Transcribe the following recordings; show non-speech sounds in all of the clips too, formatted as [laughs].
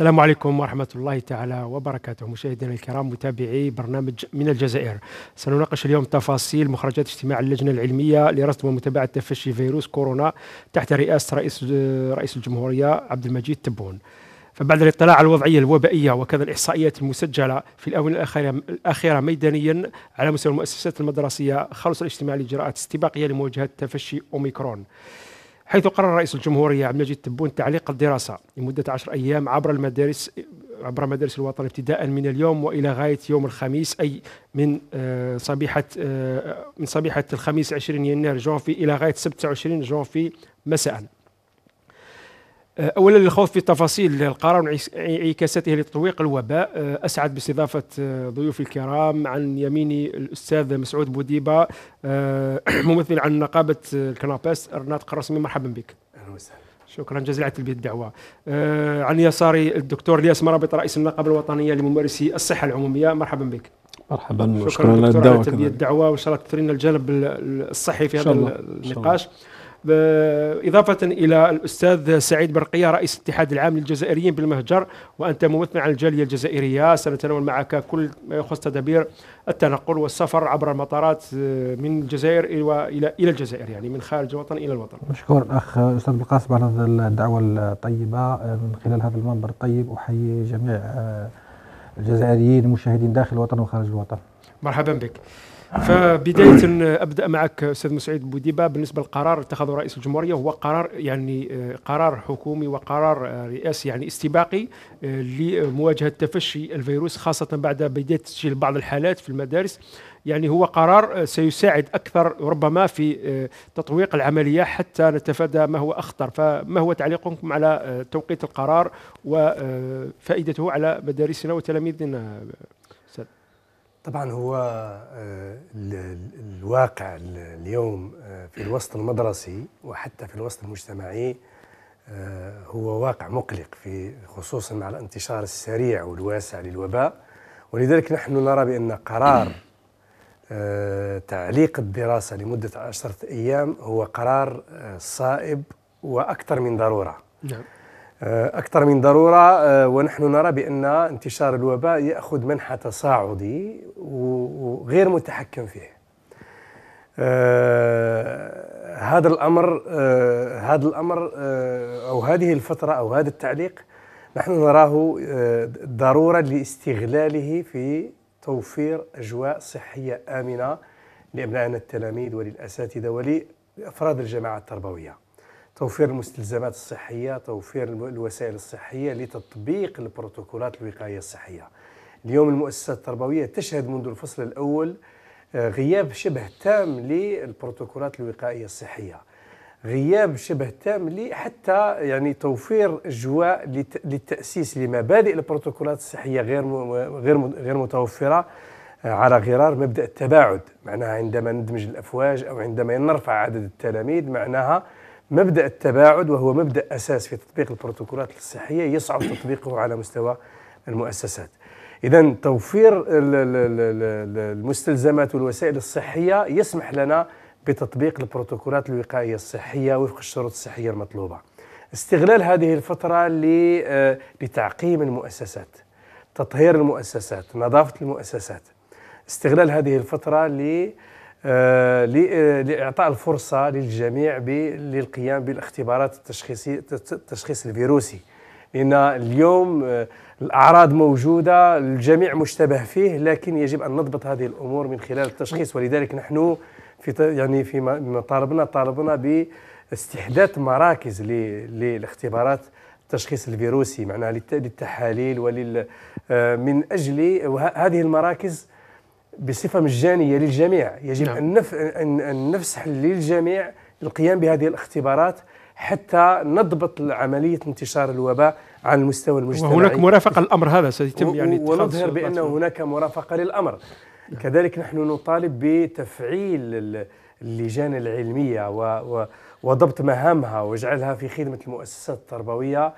السلام عليكم ورحمة الله تعالى وبركاته. مشاهدينا الكرام متابعي برنامج من الجزائر. سنناقش اليوم تفاصيل مخرجات اجتماع اللجنة العلمية لرصد ومتابعة تفشي فيروس كورونا تحت رئاسة رئيس رئيس الجمهورية عبد المجيد تبون. فبعد الاطلاع على الوضعية الوبائية وكذا الإحصائيات المسجلة في الآونة الأخيرة, الأخيرة ميدانيا على مستوى المؤسسات المدرسية خلص الاجتماع لإجراءات استباقية لمواجهة تفشي أوميكرون. حيث قرر رئيس الجمهورية عبد المجيد تبون تعليق الدراسة لمدة عشر أيام عبر المدارس عبر مدارس الوطن ابتداء من اليوم وإلى غاية يوم الخميس أي من آه، صبيحة آه، من صبيحة الخميس 20 يناير جونفي إلى غاية 27 جونفي مساء. آه، اولا للخوض في تفاصيل القرار وانعكاساته لتطويق الوباء. آه، أسعد باستضافة آه، ضيوفي الكرام عن يميني الأستاذ مسعود بوديبة [clears throat] ممثل عن نقابة الكناباس الناطق الرسمي مرحبا بك. أهلا وسهلا. شكرا جزيلا على تلبيه الدعوه. عن يساري الدكتور الياس مرابط رئيس النقابة الوطنية لممارسي الصحة العمومية. مرحبا بك. مرحبا شكرا دكتور على تلبية الدعوة وإن شاء الله تثرينا الجانب الصحي في هذا النقاش. إضافة إلى الأستاذ سعيد برقية رئيس الاتحاد العام للجزائريين بالمهجر وأنت ممثل عن الجالية الجزائرية. سنتناول معك كل ما يخص تدابير التنقل والسفر عبر المطارات آه، من الجزائر إلى إلى الجزائر يعني من خارج الوطن إلى الوطن. مشكور أخ أستاذ بالقاسم على الدعوة الطيبة. آه، من خلال هذا المنبر الطيب أحيي جميع آه، الجزائريين المشاهدين داخل الوطن وخارج الوطن. مرحبا بك. فبداية أبدأ معك أستاذ مسعود بوديبة بالنسبة للقرار اتخذه رئيس الجمهورية هو قرار يعني آه، قرار حكومي وقرار آه، رئاسي يعني استباقي آه، لمواجهة تفشي الفيروس خاصة بعد بداية تسجيل بعض الحالات في المدارس. يعني هو قرار سيساعد أكثر ربما في تطويق العملية حتى نتفادى ما هو أخطر. فما هو تعليقكم على توقيت القرار وفائدته على مدارسنا وتلاميذنا؟ طبعا هو آه، الواقع اليوم آه، في الوسط المدرسي وحتى في الوسط المجتمعي آه، هو واقع مقلق في خصوصا مع الانتشار السريع والواسع للوباء ولذلك نحن نرى بأن قرار تعليق الدراسة لمدة عشرة أيام هو قرار صائب وأكثر من ضرورة نعم. آه، أكثر من ضرورة آه، ونحن نرى بأن انتشار الوباء يأخذ منحى تصاعدي وغير متحكم فيه. آه، هذا الأمر هذا الأمر أو هذه الفترة أو هذا التعليق نحن نراه ضرورة لاستغلاله في توفير أجواء صحية آمنة لأبنائنا التلاميذ وللأساتذة ولأفراد الجماعة التربوية. توفير المستلزمات الصحية توفير الوسائل الصحية لتطبيق البروتوكولات الوقاية الصحية. اليوم المؤسسات التربوية تشهد منذ الفصل الأول آه، غياب شبه تام للبروتوكولات الوقائية الصحية. غياب شبه تام حتى يعني توفير أجواء للتأسيس لمبادئ البروتوكولات الصحية غير غير غير متوفرة آه، على غرار مبدأ التباعد. معناها عندما ندمج الأفواج أو عندما نرفع عدد التلاميذ معناها مبدأ التباعد وهو مبدأ أساس في تطبيق البروتوكولات الصحية يصعب تطبيقه على مستوى المؤسسات. اذا توفير المستلزمات والوسائل الصحية يسمح لنا بتطبيق البروتوكولات الوقائية الصحية وفق الشروط الصحية المطلوبة. استغلال هذه الفترة آه، لتعقيم المؤسسات، تطهير المؤسسات، نظافة المؤسسات. استغلال هذه الفترة ل آه، آه، لإعطاء الفرصة للجميع للقيام بالاختبارات التشخيصي التشخيص الفيروسي. لأن اليوم آه، الأعراض موجودة الجميع مشتبه فيه لكن يجب أن نضبط هذه الأمور من خلال التشخيص. ولذلك نحن في يعني في مطالبنا طالبنا باستحداث مراكز للاختبارات التشخيص الفيروسي معناها للتحاليل ولل من أجل هذه المراكز بصفة مجانية للجميع يجب نعم. أن, نف... أن نفسح للجميع القيام بهذه الاختبارات حتى نضبط عملية انتشار الوباء على المستوى المجتمعي وهناك مرافقة للأمر هذا سيتم يعني ونظهر بأن هناك مرافقة للأمر نعم. كذلك نحن نطالب بتفعيل اللجان العلمية و... و... وضبط مهامها وجعلها في خدمة المؤسسات التربوية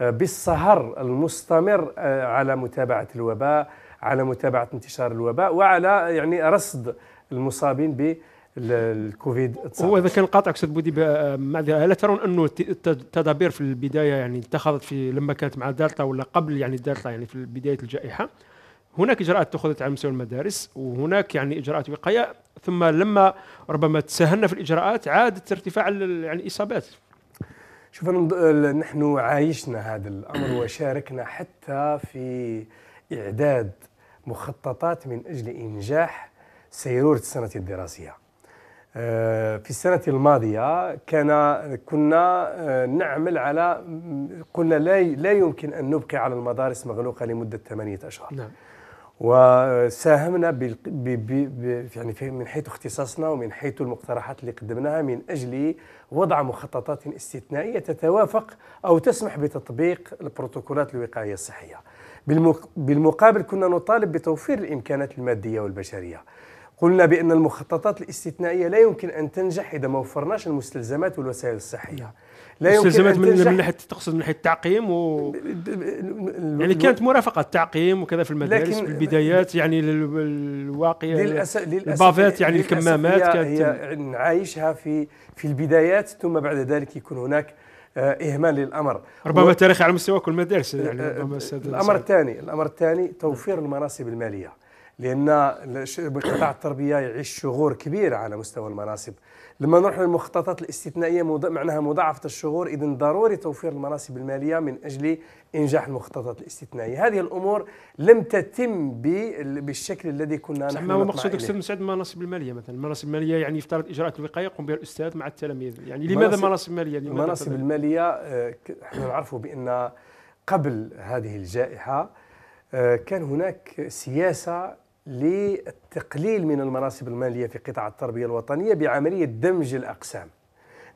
آه، بالسهر المستمر آه، على متابعة الوباء على متابعة انتشار الوباء وعلى يعني رصد المصابين الكوفيد 19 هو إذا كان قاطع أستاذ بودي معذره هل ترون أنه التدابير في البداية يعني اتخذت في لما كانت مع دلتا ولا قبل يعني دلتا يعني في بداية الجائحة؟ هناك إجراءات اتخذت على مستوى المدارس وهناك يعني إجراءات وقاية ثم لما ربما تساهلنا في الإجراءات عادت ارتفاع يعني الإصابات. شوف نحن عايشنا هذا الأمر وشاركنا حتى في إعداد مخططات من أجل إنجاح سيروره السنة الدراسية. آه، في السنة الماضية كان كنا آه، نعمل على قلنا لا لا يمكن أن نبقي على المدارس مغلوقة لمدة ثمانية أشهر نعم. وساهمنا ب يعني من حيث اختصاصنا ومن حيث المقترحات اللي قدمناها من أجل وضع مخططات استثنائية تتوافق أو تسمح بتطبيق البروتوكولات الوقائية الصحية. بالمقابل كنا نطالب بتوفير الإمكانات المادية والبشرية. قلنا بأن المخططات الاستثنائية لا يمكن أن تنجح إذا ما وفرناش المستلزمات والوسائل الصحية. لا يمكن أن من, من ناحيه تقصد من ناحيه التعقيم و يعني كانت مرافقة التعقيم وكذا في المدارس في البدايات يعني الواقع للاسف البافات يعني الكمامات هي, هي نعايشها في في البدايات ثم بعد ذلك يكون هناك إهمال للأمر. ربما تاريخ على مستوى كل المدارس يعني آه، ربما الأمر الثاني الأمر الثاني توفير المناصب المالية لأن قطاع التربية يعيش شغور كبير على مستوى المناصب. لما نروح للمخططات الاستثنائية معناها مضاعفة الشغور اذا ضروري توفير المناصب المالية من أجل إنجاح المخططات الاستثنائية. هذه الأمور لم تتم بالشكل الذي كنا نحن ما هو مقصود أستاذ مسعد المناصب المالية مثلا. المناصب المالية يعني يفترض إجراءات الوقاية يقوم بها الأستاذ مع التلاميذ. يعني لماذا المناصب الماليه لماذا المناصب المالية آه، إحنا نعرف بأن قبل هذه الجائحة آه، كان هناك سياسة للتقليل من المناصب المالية في قطاع التربية الوطنية بعملية دمج الأقسام.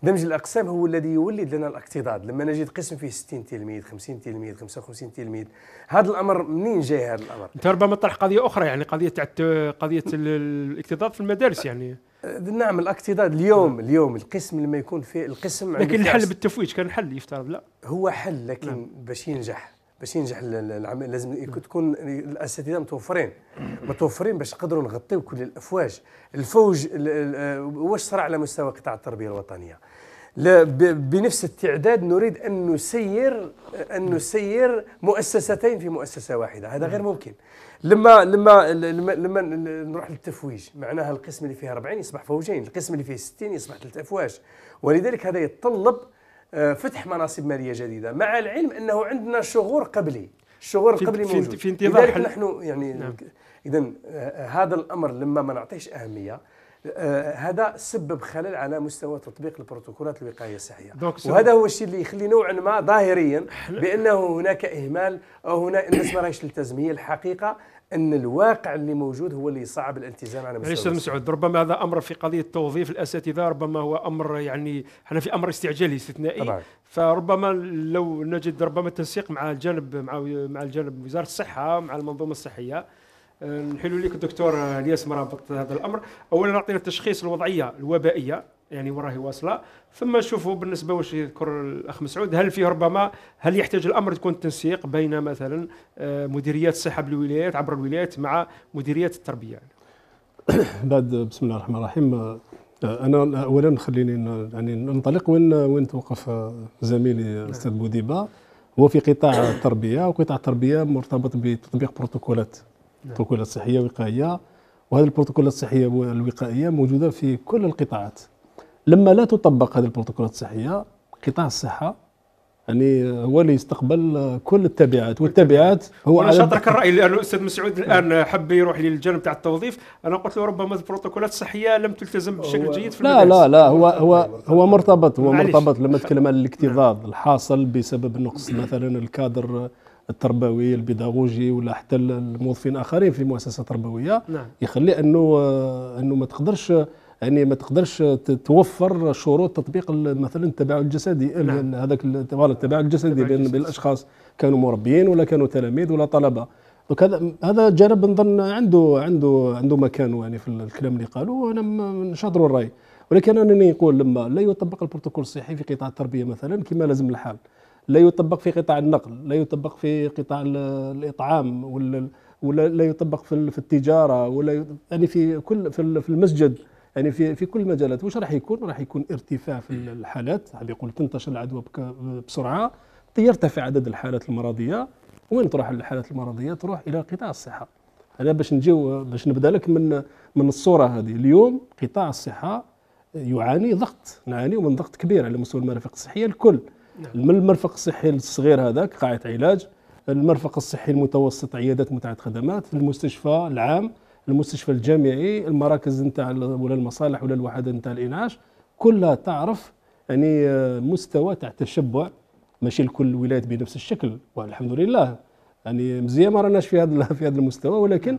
دمج الأقسام هو الذي يولد لنا الاكتضاد لما نجد قسم فيه 60 تلميذ 50 تلميذ 55 تلميذ هذا الأمر منين جاي هذا الأمر؟ أنت ربما طرح قضية أخرى يعني قضية قضية الاكتضاد في المدارس يعني. نعم الاكتضاد اليوم اليوم القسم لما يكون فيه القسم لكن الحل بالتفويج كان حل يفترض لا. هو حل لكن نعم. باش ينجح. باش ينجح العمل لازم تكون الأساتذة متوفرين. متوفرين باش نقدروا نغطيو كل الأفواج. الفوج واش صرا على مستوى قطاع التربية الوطنية؟ بنفس التعداد نريد أن نسير أن نسير مؤسستين في مؤسسة واحدة. هذا غير ممكن. لما لما لما, لما نروح للتفويج معناها القسم اللي فيه 40 يصبح فوجين القسم اللي فيه 60 يصبح ثلاث أفواج. ولذلك هذا يتطلب آه، فتح مناصب مالية جديدة. مع العلم أنه عندنا شغور قبلي. الشغور القبلي موجود. في انتظار لذلك نحن يعني نعم. اذا آه، هذا الأمر لما ما نعطيش أهمية آه هذا سبب خلل على مستوى تطبيق البروتوكولات الوقائية الصحية. وهذا هو الشيء اللي يخلي نوعا ما ظاهريا بأنه هناك إهمال أو هنا الناس ما راهيش تلتزم هي الحقيقة أن الواقع اللي موجود هو اللي يصعب الالتزام على مستوى أستاذ مسعود ربما هذا أمر في قضية توظيف الأساتذة ربما هو أمر يعني إحنا في أمر استعجالي استثنائي. طبعا. فربما لو نجد ربما تنسيق مع الجانب مع مع الجانب وزارة الصحة مع المنظومة الصحية. آه، نحيلوا لك الدكتور الياس مرابط هذا الأمر. اولا نعطينا تشخيص الوضعية الوبائية. يعني وراهي واصلة. ثم نشوفوا بالنسبة واش يذكر الأخ مسعود هل فيه ربما هل يحتاج الأمر تكون تنسيق بين مثلا آه، مديريات الصحة بالولايات عبر الولايات مع مديريات التربية؟ [coughs] بعد بسم الله الرحمن الرحيم. آه، أنا اولا خليني يعني ننطلق. وين وين توقف زميلي أستاذ بوديبا هو في قطاع التربية وقطاع التربية مرتبط بتطبيق بروتوكولات نعم. بروتوكولات صحية وقائية. وهذه البروتوكولات الصحية الوقائيه موجودة في كل القطاعات. لما لا تطبق هذه البروتوكولات الصحية قطاع الصحة يعني هو اللي يستقبل كل التبعات والتبعات هو أنا شاطرك الراي لأنه الاستاذ مسعود الآن حب يروح للجانب تاع التوظيف. أنا قلت له ربما البروتوكولات الصحية لم تلتزم بشكل جيد في لا لا لا هو هو هو مرتبط هو مرتبط لما نتكلم عن الاكتظاظ الحاصل بسبب نقص مثلا الكادر التربوي البيداغوجي ولا حتى الموظفين الاخرين في مؤسسة تربوية. نعم. يخلي انه أنه ما تقدرش يعني ما تقدرش توفر شروط تطبيق مثلا التباعد الجسدي نعم. هذاك التباعد الجسدي بين, بين الاشخاص كانوا مربيين ولا كانوا تلاميذ ولا طلبة. donc هذا هذا جانب نظن عنده عنده عنده مكان يعني في الكلام اللي قالوا وأنا نشاطر الرأي. ولكن أنا نقول لما لا يطبق البروتوكول الصحي في قطاع التربية مثلا كما لازم الحال. لا يطبق في قطاع النقل لا يطبق في قطاع الإطعام ولا ولا لا يطبق في التجارة ولا يعني في كل في المسجد. يعني في في كل المجالات واش راح يكون؟ راح يكون ارتفاع في الحالات هذه يقول تنتشر العدوى بسرعة يرتفع عدد الحالات المرضية وين تروح الحالات المرضية؟ تروح إلى قطاع الصحة. أنا باش نجيو باش نبدأ لك من من الصورة هذه. اليوم قطاع الصحة يعاني ضغط نعاني من ضغط كبير على مستوى المرافق الصحية الكل. نعم. من المرفق الصحي الصغير هذاك قاعه علاج المرفق الصحي المتوسط عيادات متعة خدمات المستشفى العام المستشفى الجامعي المراكز نتاع ولا المصالح ولا الوحدات نتاع الانعاش كلها تعرف يعني آه، مستوى تاع تشبع ماشي لكل الولايات بنفس الشكل والحمد لله. يعني مزيان ما راناش في هذا [laughs] في هذا المستوى ولكن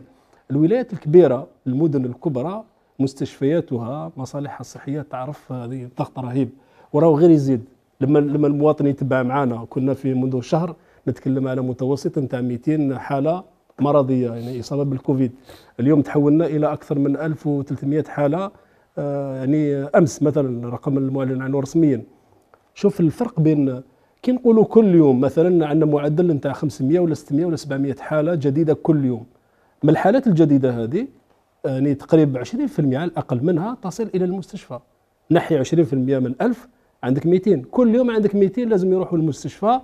الولايات الكبيرة المدن الكبرى مستشفياتها مصالحها الصحية تعرف هذه ضغط رهيب. وراه غير يزيد. لما لما المواطن يتبع معنا كنا في منذ شهر نتكلم على متوسط نتاع 200 حالة مرضية يعني إصابة بالكوفيد. اليوم تحولنا إلى أكثر من 1300 حالة آه يعني أمس مثلا رقم المعلن عنه رسميا شوف الفرق بين كي نقولوا كل يوم مثلا عندنا معدل نتاع 500 ولا 600 ولا 700 حالة جديدة كل يوم. من الحالات الجديدة هذه يعني تقريبا 20% على الأقل منها تصل إلى المستشفى. نحي 20% من 1000 عندك 200 كل يوم عندك 200 لازم يروحوا المستشفى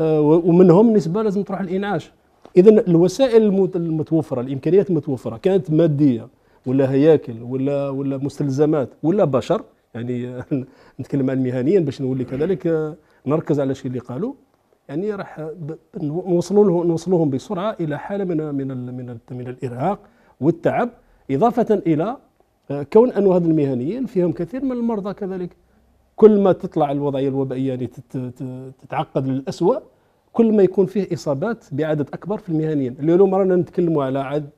آه، ومنهم نسبة لازم تروح الإنعاش. اذا الوسائل المتوفرة الإمكانيات المتوفرة كانت مادية ولا هياكل ولا ولا مستلزمات ولا بشر يعني [laughs] نتكلم عن المهنيين باش نولي كذلك نركز على الشيء اللي قالوا يعني راح نوصلوا له نوصلوهم بسرعة إلى حالة من من من, من الإرهاق والتعب إضافة إلى آه، كون أن هذا المهنيين فيهم كثير من المرضى كذلك. كل ما تطلع الوضعية الوبائية يعني تتعقد للاسوء كل ما يكون فيه إصابات بعدد أكبر في المهنيين. اليوم رانا نتكلموا على عد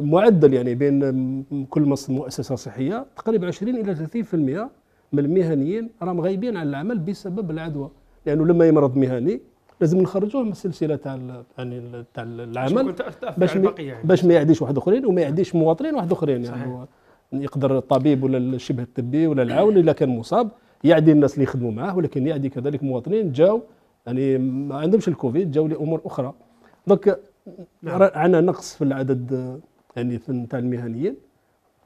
معدل يعني بين كل مؤسسة صحية تقريبا 20 إلى 30% من المهنيين راهم غايبين عن العمل بسبب العدوى. لأنه لما يمرض مهني لازم نخرجوه من السلسلة تاع يعني تاع العمل باش ما يعني. باش ما يعديش واحد آخرين وما يعديش مواطنين واحد آخرين. يعني يقدر الطبيب ولا الشبه الطبي ولا العاون إلا كان مصاب يعدي الناس اللي يخدموا معاه ولكن يعدي كذلك مواطنين جاو يعني ما عندهمش الكوفيد جاو لامور أخرى. دونك نعم. عندنا نقص في العدد يعني تاع المهنيين.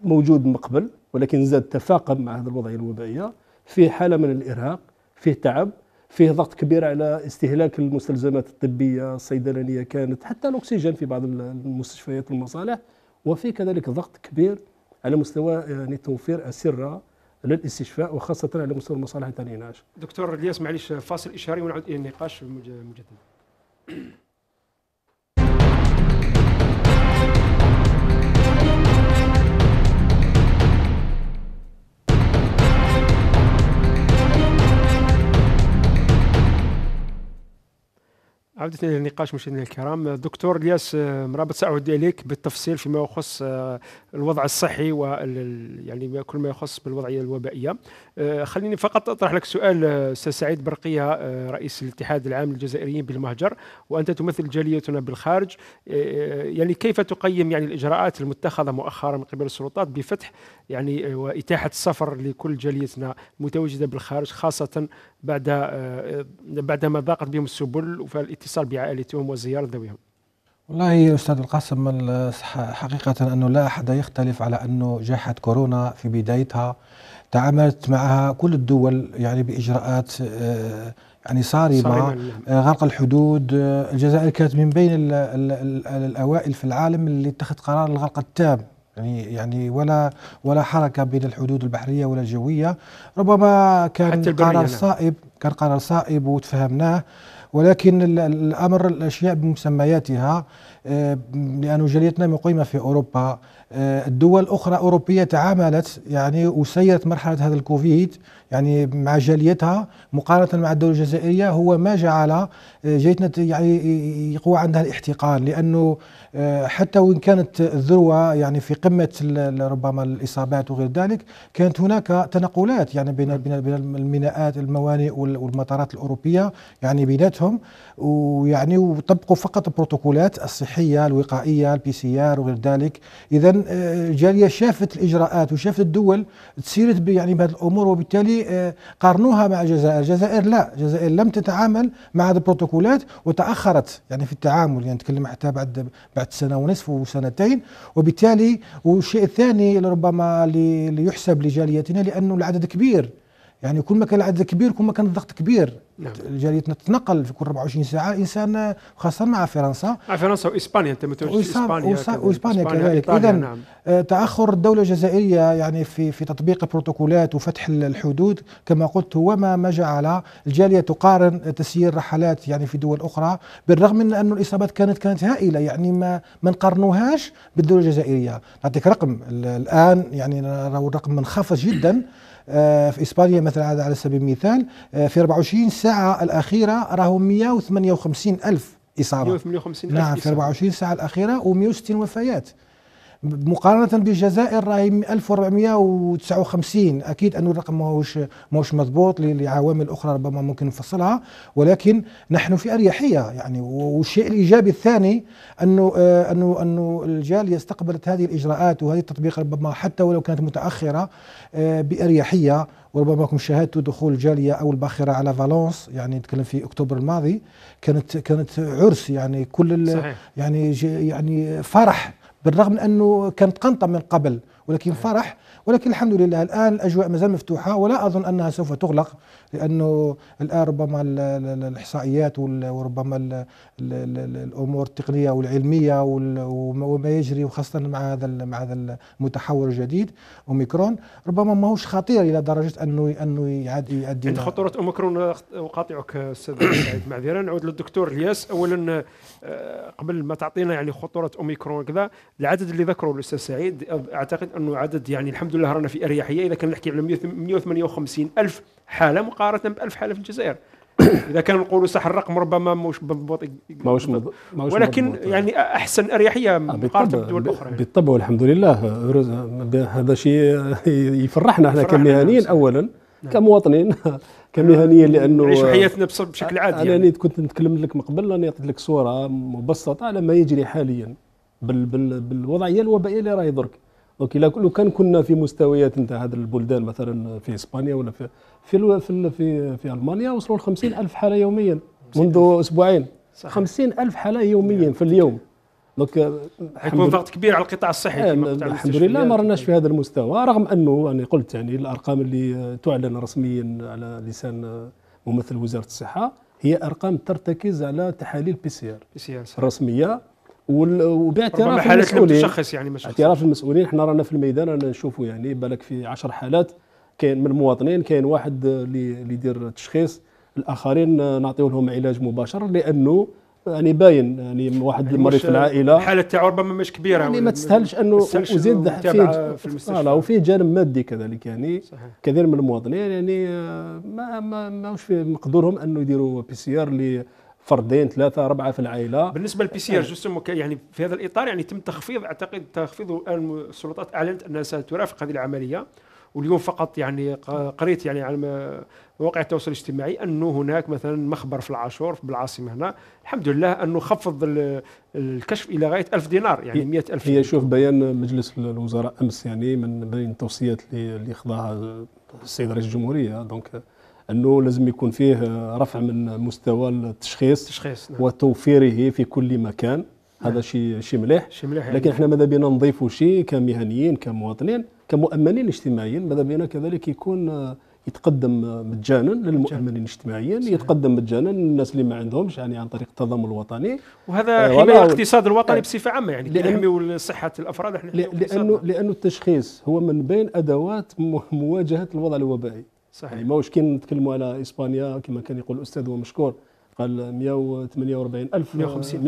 موجود من قبل ولكن زاد تفاقم مع هذه الوضعية الوبائيه فيه حالة من الإرهاق فيه تعب فيه ضغط كبير على استهلاك المستلزمات الطبية الصيدلانية كانت حتى الأكسجين في بعض المستشفيات والمصالح. وفي كذلك ضغط كبير على مستوى يعني توفير أسرة للاستشفاء وخاصة على مستوى المصالح تاع الانعاش. دكتور الياس معليش فاصل إشاري ونعود إلى النقاش مجددا. عودة إلى النقاش مشاهدينا الكرام. دكتور الياس مرابط سأعود إليك بالتفصيل فيما يخص آه، الوضع الصحي و يعني كل ما يخص بالوضعية الوبائية. آه، خليني فقط أطرح لك سؤال آه، أستاذ سعيد برقية رئيس الاتحاد العام للجزائريين بالمهجر وأنت تمثل جاليتنا بالخارج. يعني كيف تقيم يعني الإجراءات المتخذة مؤخرا من قبل السلطات بفتح يعني وإتاحة السفر لكل جاليتنا المتواجدة بالخارج خاصة بعد بعدما ضاقت بهم السبل فالاتصال بعائلتهم وزيارة ذويهم والله أستاذ القاسم حقيقة أنه لا أحد يختلف على أنه جائحة كورونا في بدايتها تعاملت معها كل الدول يعني بإجراءات آه، يعني صارمة نعم. آه، غلق الحدود آه، الجزائر كانت من بين ال ال ال الأوائل في العالم اللي اتخذ قرار الغلق التام يعني يعني ولا ولا حركة بين الحدود البحرية ولا الجوية ربما كان قرار نعم. صائب كان قرار صائب وتفهمناه ولكن الأمر الأشياء بمسمياتها آه، لأن جاليتنا مقيمة في أوروبا آه، الدول الأخرى أوروبية تعاملت يعني وسيرت مرحلة هذا الكوفيد يعني مع جاليتها مقارنة مع الدولة الجزائرية هو ما جعل آه، جاليتنا يعني يقوى عندها الاحتقان لأنه حتى وإن كانت الذروة يعني في قمة ربما الإصابات وغير ذلك كانت هناك تنقلات يعني بين بين الميناءات الموانئ والمطارات الأوروبية يعني بيناتهم ويعني وطبقوا فقط البروتوكولات الصحية الوقائية ال PCR وغير ذلك. اذا آه، الجاليه شافت الإجراءات وشافت الدول تسيرت يعني بهذه الأمور وبالتالي آه، قارنوها مع الجزائر. الجزائر لا. الجزائر لم تتعامل مع هذه البروتوكولات وتأخرت يعني في التعامل يعني نتكلم حتى بعد بعد سنة ونصف وسنتين وبالتالي والشيء الثاني ربما اللي يحسب لجاليتنا لأنه العدد كبير يعني كل ما كان العدد كبير كل ما كان الضغط كبير. نعم. جاليتنا تتنقل في كل 24 ساعة. إنسان خاصة مع فرنسا. مع فرنسا وإسبانيا أنت متواجد في إسبانيا وإسبانيا كذلك. اذا نعم. آه، تأخر الدولة الجزائرية يعني في في تطبيق البروتوكولات وفتح الحدود كما قلت هو ما ما جعل الجالية تقارن تسيير رحلات يعني في دول أخرى بالرغم من انه الإصابات كانت كانت هائلة. يعني ما ما نقارنوهاش بالدولة الجزائرية. نعطيك رقم. الآن يعني الرقم منخفض جدا. في إسبانيا مثلا على سبيل المثال آه، في 24 ساعة الأخيرة راهو 158 ألف اصابه 158 ألف نعم في 24 ساعة الأخيرة و160 وفيات. مقارنة بالجزائر راهي 1459 أكيد أنه الرقم ماهوش ماهوش مضبوط لعوامل أخرى ربما ممكن نفصلها ولكن نحن في أريحية يعني والشيء الإيجابي الثاني أنه آه أنه أنه الجالية استقبلت هذه الإجراءات وهذه التطبيق ربما حتى ولو كانت متأخرة آه بأريحية وربما كنتم شاهدتوا دخول الجاليه أو الباخرة على فالونس يعني نتكلم في أكتوبر الماضي كانت كانت عرس يعني كل صحيح. يعني يعني فرح بالرغم من أنه كانت قنطة من قبل ولكن فرح ولكن الحمد لله الآن الأجواء ما زال مفتوحة ولا أظن أنها سوف تغلق. لأنه الآن ربما الإحصائيات وربما الأمور التقنية والعلمية وما يجري وخاصة مع هذا مع هذا المتحور الجديد أوميكرون ربما ماهوش خطير إلى درجة أنه أنه يعد يؤدي عند خطورة أوميكرون أقاطعك أستاذ سعيد معذرة. نعود للدكتور الياس. اولا آه، قبل ما تعطينا يعني خطورة أوميكرون كذا العدد اللي ذكره الأستاذ سعيد أعتقد أنه عدد يعني الحمد لله رانا في أريحية إذا كان نحكي على 158 ألف حالة مقارنة ب 1000 حالة في الجزائر [coughs] إذا كان نقولوا صح الرقم ربما ماهوش بالضبط ماهوش ولكن مضبوط. يعني أحسن أريحية مقارنة بالدول الأخرى يعني. بالطبع والحمد لله هذا شيء [laughs] يفرحنا إحنا كمهنيين نعم. اولا نعم. كمواطنين [laughs] كمهنيين لأنه نعيش حياتنا بشكل عادي أنا يعني. كنت نتكلم لك من قبل اني اعطيت لك صورة مبسطة على ما يجري حاليا بال بال بالوضعية الوبائية اللي راهي درك donc لو كان كنا في مستويات نتاع هذه البلدان مثلا في إسبانيا ولا في في في في, في ألمانيا وصلوا ل 50 ألف حالة يوميا. منذ أسبوعين. 50 ألف حالة يوميا في اليوم. donc حيكون ضغط كبير على القطاع الصحي الحمد لله ما رناش في هذا المستوى رغم أنه أنا قلت يعني الأرقام اللي تعلن رسميا على لسان ممثل وزارة الصحة هي أرقام ترتكز على تحاليل PCR رسمية. وباعتراف المسؤولين. تشخص يعني مش اعتراف المسؤولين. إحنا رانا في الميدان رانا نشوفوا يعني بالك في 10 حالات. كاين من المواطنين كاين واحد اللي يدير تشخيص الآخرين نعطيو لهم علاج مباشر لأنه يعني باين يعني واحد يعني مريض في العائلة. الحاله تاعو ربما مش كبيرة يعني ما تستاهلش أنه وزيد فيه في المستشفى. وفيه جانب مادي كذلك يعني. صحيح. كثير من المواطنين يعني ما ما ماهوش في مقدورهم أنه يديروا PCR فردين ثلاثة اربعه في العائلة. بالنسبة لل PCR justement يعني في هذا الإطار يعني تم تخفيض أعتقد تخفيض السلطات أعلنت أنها سترافق هذه العملية. واليوم فقط يعني قريت يعني على مواقع التواصل الاجتماعي انه هناك مثلا مخبر في العاشور بالعاصمة هنا. الحمد لله أنه خفض الكشف إلى غاية 1000 دينار يعني 100000 هي شوف بيان مجلس الوزراء أمس يعني من بين التوصيات اللي خضعها السيد رئيس الجمهورية. donc أنه لازم يكون فيه رفع من مستوى التشخيص التشخيص نعم. وتوفيره في كل مكان. هذا نعم. شيء شيء مليح. شيء مليح لكن إحنا ماذا بينا نضيفوا شيء كمهنيين كمواطنين كمؤمنين اجتماعيين ماذا بينا كذلك يكون يتقدم مجانا للمؤمنين الاجتماعيين يتقدم مجانا للناس اللي ما عندهمش يعني عن طريق التضامن الوطني. وهذا آه حمايه الاقتصاد الوطني آه بصفة عامة يعني لأن صحه الأفراد إحنا لأنه لأنه التشخيص هو من بين أدوات مواجهة الوضع الوبائي. صحيح. يعني ماهوش كي نتكلموا على إسبانيا كما كان يقول الأستاذ ومشكور قال 148 ألف 150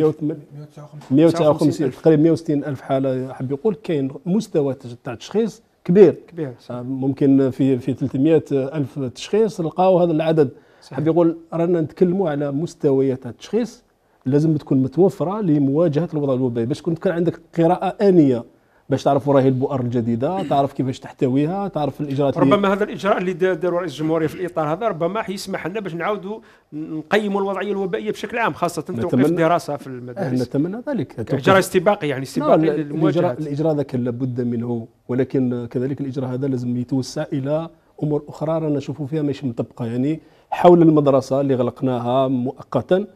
159 تقريبا 160 ألف حالة حاب يقول كاين مستوى تاع التشخيص كبير. كبير صحيح. ممكن في في 300 ألف تشخيص لقاو هذا العدد. حاب يقول رانا نتكلموا على مستويات التشخيص لازم تكون متوفرة لمواجهة الوضع الوبائي. باش كنت كان عندك قراءة آنية باش تعرف وراهي البؤر الجديدة تعرف كيفاش تحتويها تعرف الإجراءات ربما هذا الإجراء اللي دا- داروا رئيس الجمهورية في الإطار هذا ربما حيسمح لنا باش نعاودوا نقيموا الوضعية الوبائية بشكل عام خاصة توقيف الدراسة في آه، المدارس نتمنى ذلك. إجراء استباقي يعني استباقي للمواجهة. الاجراء ذاك لابد منه ولكن كذلك الإجراء هذا لازم يتوسع إلى أمور أخرى رانا نشوفوا فيها ماشي مطبقة. يعني حول المدرسة اللي غلقناها مؤقتا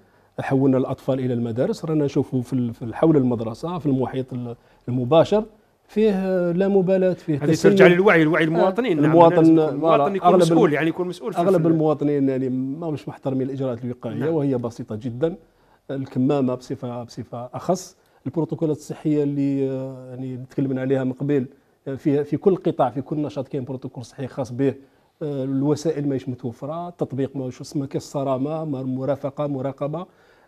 حولنا الأطفال إلى المدارس رانا نشوفوا في حول المدرسة في المحيط ال- المباشر فيه لا مبالاة فيه هذه. ترجع للوعي الوعي المواطنين. نعم، المواطن- لازم يكون- فوالا، المواطن يكون أغلب مسؤول يعني يكون مسؤول في أغلب المواطنين يعني ما مش محترمين الإجراءات الوقائية نعم. وهي بسيطة جدا. الكمامة بصفة بصفة أخص. البروتوكولات الصحية اللي آه، يعني تكلمنا عليها من قبل آه، في في كل قطاع في كل نشاط كاين بروتوكول صحي خاص به. آه، الوسائل ماهيش متوفرة التطبيق ماهوش اسمه كالصرامه مرافقة مراقبة.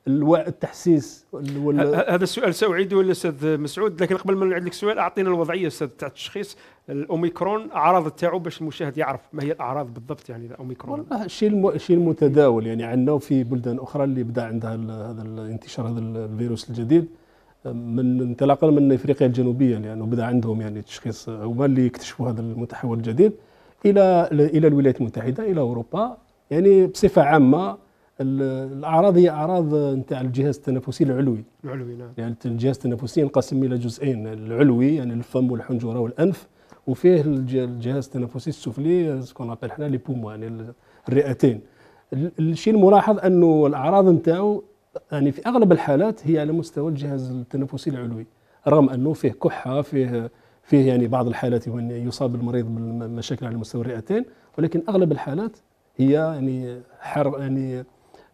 التحسيس وال- هذا السؤال ساعيده للاستاذ مسعود؟ لكن قبل ما نعيد لك السؤال أعطينا الوضعية أستاذ تاع التشخيص. الأوميكرون أعراض تاعو باش المشاهد يعرف ما هي الأعراض بالضبط يعني الاوميكرون والله الشيء الم... الشيء المتداول يعني عندنا وفي بلدان أخرى اللي بدأ عندها ال- هذا الانتشار هذا ال- الفيروس الجديد من انطلاقا من إفريقيا الجنوبية لأنه بدأ عندهم يعني تشخيص هما اللي اكتشفوا هذا المتحول الجديد إلى إلى الولايات المتحدة إلى أوروبا يعني بصفة عامة الأعراض هي أعراض نتاع الجهاز التنفسي العلوي. العلوي نعم. يعني الجهاز التنفسي ينقسم إلى جزئين العلوي يعني الفم والحنجرة والأنف وفيه الج- الجهاز التنفسي السفلي سكون ابل حنا لي بومو يعني ال- الرئتين. ال- الشيء الملاحظ أنه الأعراض نتاعو يعني في أغلب الحالات هي على مستوى الجهاز التنفسي العلوي رغم أنه فيه كحة فيه فيه يعني بعض الحالات يصاب المريض بالمشاكل على مستوى الرئتين ولكن أغلب الحالات هي يعني حر يعني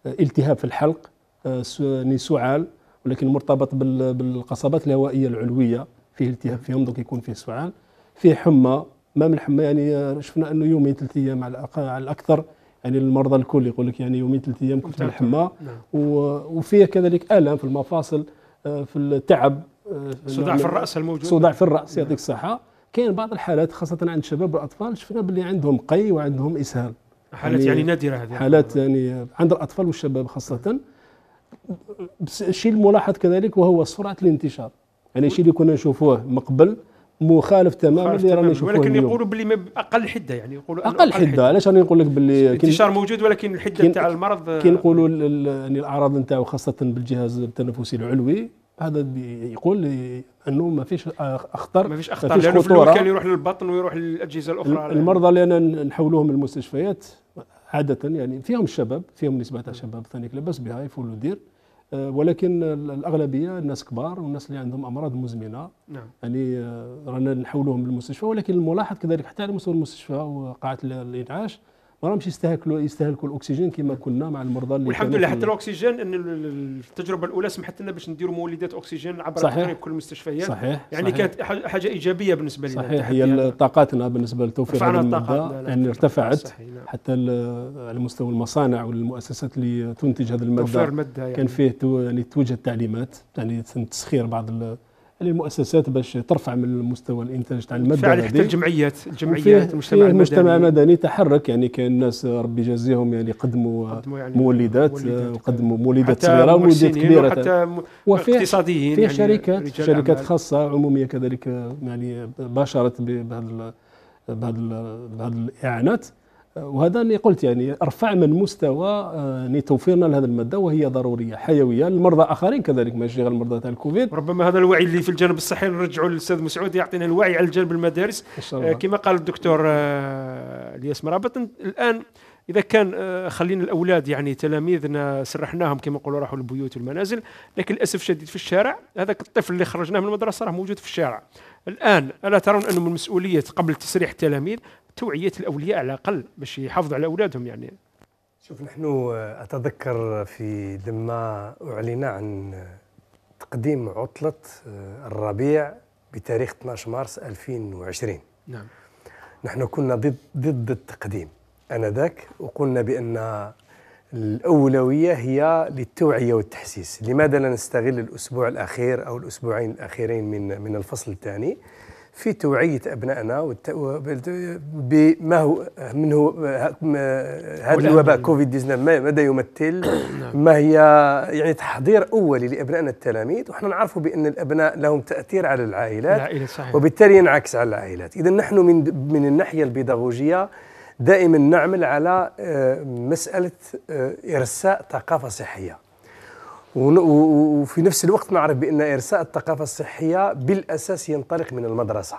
التهاب في الحلق آه، يعني سعال ولكن مرتبط بال- بالقصبات الهوائية العلوية فيه التهاب فيهم دونك يكون فيه سعال. فيه حمى ما من الحمى يعني آه، شفنا أنه يومين ثلاث أيام على الأكثر يعني المرضى الكل يقول لك يعني يومين ثلاث أيام كنت متعب. بالحمى. نعم. وفيه كذلك آلام في المفاصل آه، في التعب آه، صداع في الرأس الموجود. صداع في الرأس نعم. يعطيك الصحة. كاين بعض الحالات خاصة عند الشباب والأطفال شفنا باللي عندهم قي وعندهم إسهال. حالات يعني يعني نادرة هذه. حالات يعني عند الأطفال والشباب خاصة. الشيء الملاحظ كذلك وهو سرعة الانتشار. يعني الشيء اللي كنا نشوفوه من قبل مخالف تماما اللي رانا. نشوفوه ولكن يقولوا باللي أقل حدة يعني يقولوا أقل حدة. علاش راني نقول لك باللي الانتشار موجود ولكن الحدة كاين- تاع المرض كي نقولوا ال- يعني الأعراض نتاعو خاصة بالجهاز التنفسي العلوي هذا يقول أنه ما فيش أخطر ما فيش فيش لأنه خطورة. كان يروح للبطن ويروح للأجهزة الأخرى المرضى اللي أنا نحولوهم للمستشفيات عادة يعني فيهم الشباب فيهم نسبة تاع شباب ثاني لا باس بها يفولوا دير آه، ولكن ال- الأغلبية الناس كبار والناس اللي عندهم أمراض مزمنة. نعم. يعني آه، رانا نحولوهم للمستشفى ولكن الملاحظ كذلك حتى على مستوى المستشفى وقاعات ال- الإنعاش ما راهمش يستهلكوا يستهلكوا الأكسجين كما كنا مع المرضى اللي والحمد لله حتى الأكسجين إن ال- ال- التجربة الأولى سمحت لنا باش نديروا مولدات أكسجين عبر صحيح. كل المستشفيات صحيح يعني صحيح. كانت حاجة إيجابية بالنسبة لنا صحيح هي هذا. طاقاتنا بالنسبة لتوفير الماده لا، لا، يعني ارتفعت نعم. حتى على مستوى المصانع والمؤسسات اللي تنتج هذه توفير الماده الماده يعني كان فيه تو يعني توجد تعليمات يعني تسخير بعض المؤسسات باش ترفع من مستوى الإنتاج تاع المادة فعلا حتى. الجمعيات الجمعيات المجتمع فيه مجتمع المدني مدني تحرك يعني كاين ناس ربي يجازيهم يعني قدموا قدموا يعني مولدات وقدموا مولدات حتى صغيرة ومولدات كبيرة وحتى م- وفيه اقتصاديين فيه يعني شركات شركات أعمال. خاصة عمومية كذلك يعني باشرت بهذا بهذا ال- بهذه الإعانات وهذا اللي قلت يعني أرفع من مستوى آه، يعني توفيرنا لهذه المادة وهي ضرورية حيوية للمرضى آخرين كذلك ماشي غير المرضى تاع الكوفيد. ربما هذا الوعي اللي في الجانب الصحي نرجعوا للأستاذ مسعود يعطينا الوعي على الجانب المدارس. آه، كما قال الدكتور آه، الياس مرابط الآن إذا كان آه، خلينا الأولاد يعني تلاميذنا سرحناهم كما نقولوا راحوا للبيوت والمنازل لكن للأسف شديد في الشارع هذاك الطفل اللي خرجناه من المدرسة راه موجود في الشارع. الآن ألا ترون أنه من مسؤولية قبل تسريح التلاميذ؟ توعية الأولياء على الأقل باش يحافظوا على أولادهم يعني. شوف نحن أتذكر في لما أعلن عن تقديم عطلة الربيع بتاريخ 12 مارس 2020 نعم. نحن كنا ضد ضد التقديم آنذاك وقلنا بأن الأولوية هي للتوعية والتحسيس. لماذا لا نستغل الأسبوع الأخير أو الأسبوعين الأخيرين من من الفصل الثاني؟ في توعية أبنائنا بما هو من هو هذا الوباء كوفيد 19 ماذا يمثل [coughs] نعم. ما هي يعني تحضير أولي لأبنائنا التلاميذ ونحن نعرف بأن الأبناء لهم تأثير على العائلات صحيح. وبالتالي ينعكس على العائلات إذا نحن من من الناحية البيداغوجية دائما نعمل على آه، مسألة آه، إرساء ثقافة صحية وفي نفس الوقت نعرف بأن إرساء الثقافة الصحية بالأساس ينطلق من المدرسة.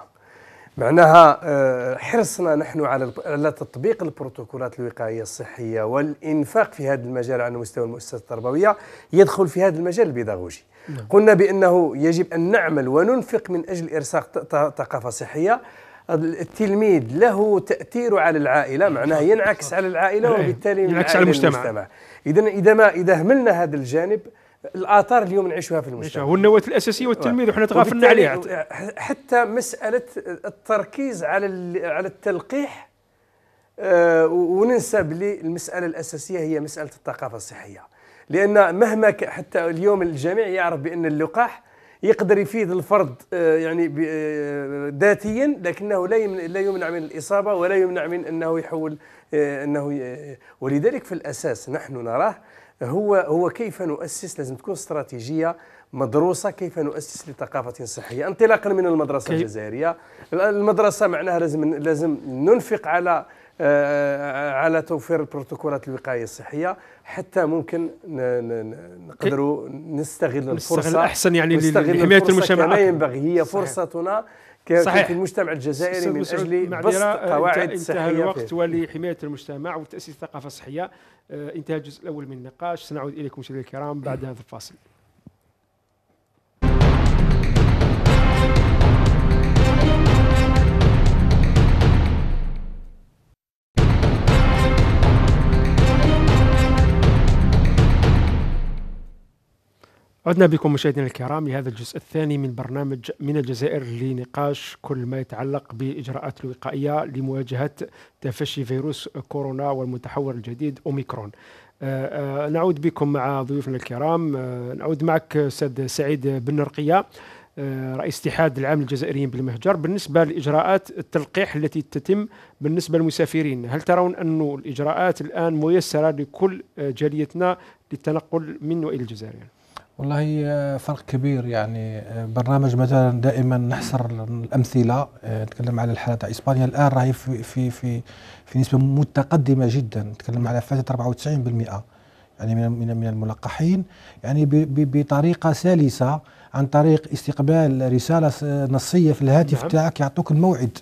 معناها آه، حرصنا نحن على تطبيق البروتوكولات الوقائية الصحية والإنفاق في هذا المجال على مستوى المؤسسات التربوية يدخل في هذا المجال البيداغوجي. نعم. قلنا بأنه يجب أن نعمل وننفق من أجل إرساء ثقافة صحية. التلميذ له تأثير على العائلة معناها ينعكس على العائلة إيه، وبالتالي ينعكس على المجتمع. إذا إذا ما إذا أهملنا هذا الجانب الآثار اليوم نعيشها في المجتمع. هو النواه الأساسية والتلميذ وحنا تغافلنا عليها حتى مسألة التركيز على على التلقيح آه وننسى بلي المسألة الأساسية هي مسألة الثقافة الصحية. لأن مهما حتى اليوم الجميع يعرف بأن اللقاح يقدر يفيد الفرد آه يعني آه، ذاتيا لكنه لا لا يمنع من الإصابة ولا يمنع من أنه يحول آه، أنه ولذلك في الأساس نحن نراه هو هو كيف نؤسس لازم تكون استراتيجية مدروسة كيف نؤسس لثقافة صحية. انطلاقا من المدرسة الجزائرية. المدرسة معناها لازم لازم ننفق على على توفير البروتوكولات الوقائية الصحية حتى ممكن نقدروا نستغل الفرصة. أحسن يعني لحماية المجتمع. كما ينبغي. هي فرصتنا صحيح. في المجتمع الجزائري من أجل بسط قواعد انتهى الوقت ولحماية المجتمع وتأسيس الثقافة الصحية. آه، انتهى الجزء الأول من النقاش. سنعود إليكم مشاهدينا الكرام بعد هذا الفاصل. عدنا بكم مشاهدينا الكرام لهذا الجزء الثاني من برنامج من الجزائر لنقاش كل ما يتعلق بإجراءات الوقائيه لمواجهة تفشي فيروس كورونا والمتحور الجديد أوميكرون. آه آه نعود بكم مع ضيوفنا الكرام آه نعود معك أستاذ سعيد بن نرقيه رئيس اتحاد العام الجزائريين بالمهجر بالنسبة لإجراءات التلقيح التي تتم بالنسبة للمسافرين هل ترون أن الإجراءات الآن ميسرة لكل جاليتنا للتنقل من وإلى الجزائر؟ والله فرق كبير يعني برنامج مثلا دائما نحصر الأمثلة نتكلم على الحاله تاع إسبانيا الآن راهي في في في في نسبة متقدمة جدا نتكلم على فاتت 94% يعني من من الملقحين يعني بطريقة سلسة عن طريق استقبال رسالة نصية في الهاتف نعم. تاعك يعطوك الموعد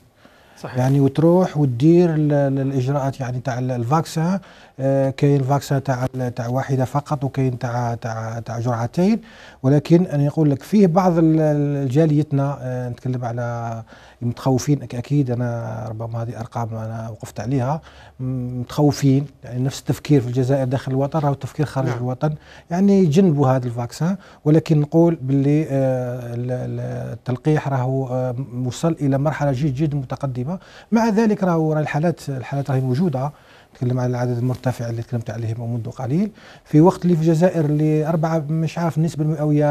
صحيح. يعني وتروح وتدير الإجراءات يعني تاع الفاكسان كاين فاكسان تاع تاع واحدة فقط وكاين تاع تاع تاع جرعتين. ولكن أنا يقول لك فيه بعض جاليتنا آه، نتكلم على متخوفين أكيد أنا ربما هذه أرقام أنا وقفت عليها. متخوفين يعني نفس التفكير في الجزائر داخل الوطن أو التفكير خارج نعم. الوطن. يعني يجنبوا هذا الفاكسان ولكن نقول باللي آه، التلقيح راهو وصل إلى مرحلة جد جد متقدمة. مع ذلك راهو الحالات الحالات راهي موجودة. نتكلم على العدد المرتفع اللي تكلمت عليه منذ قليل. في وقت اللي في الجزائر اللي أربعة مش عارف النسبة المئوية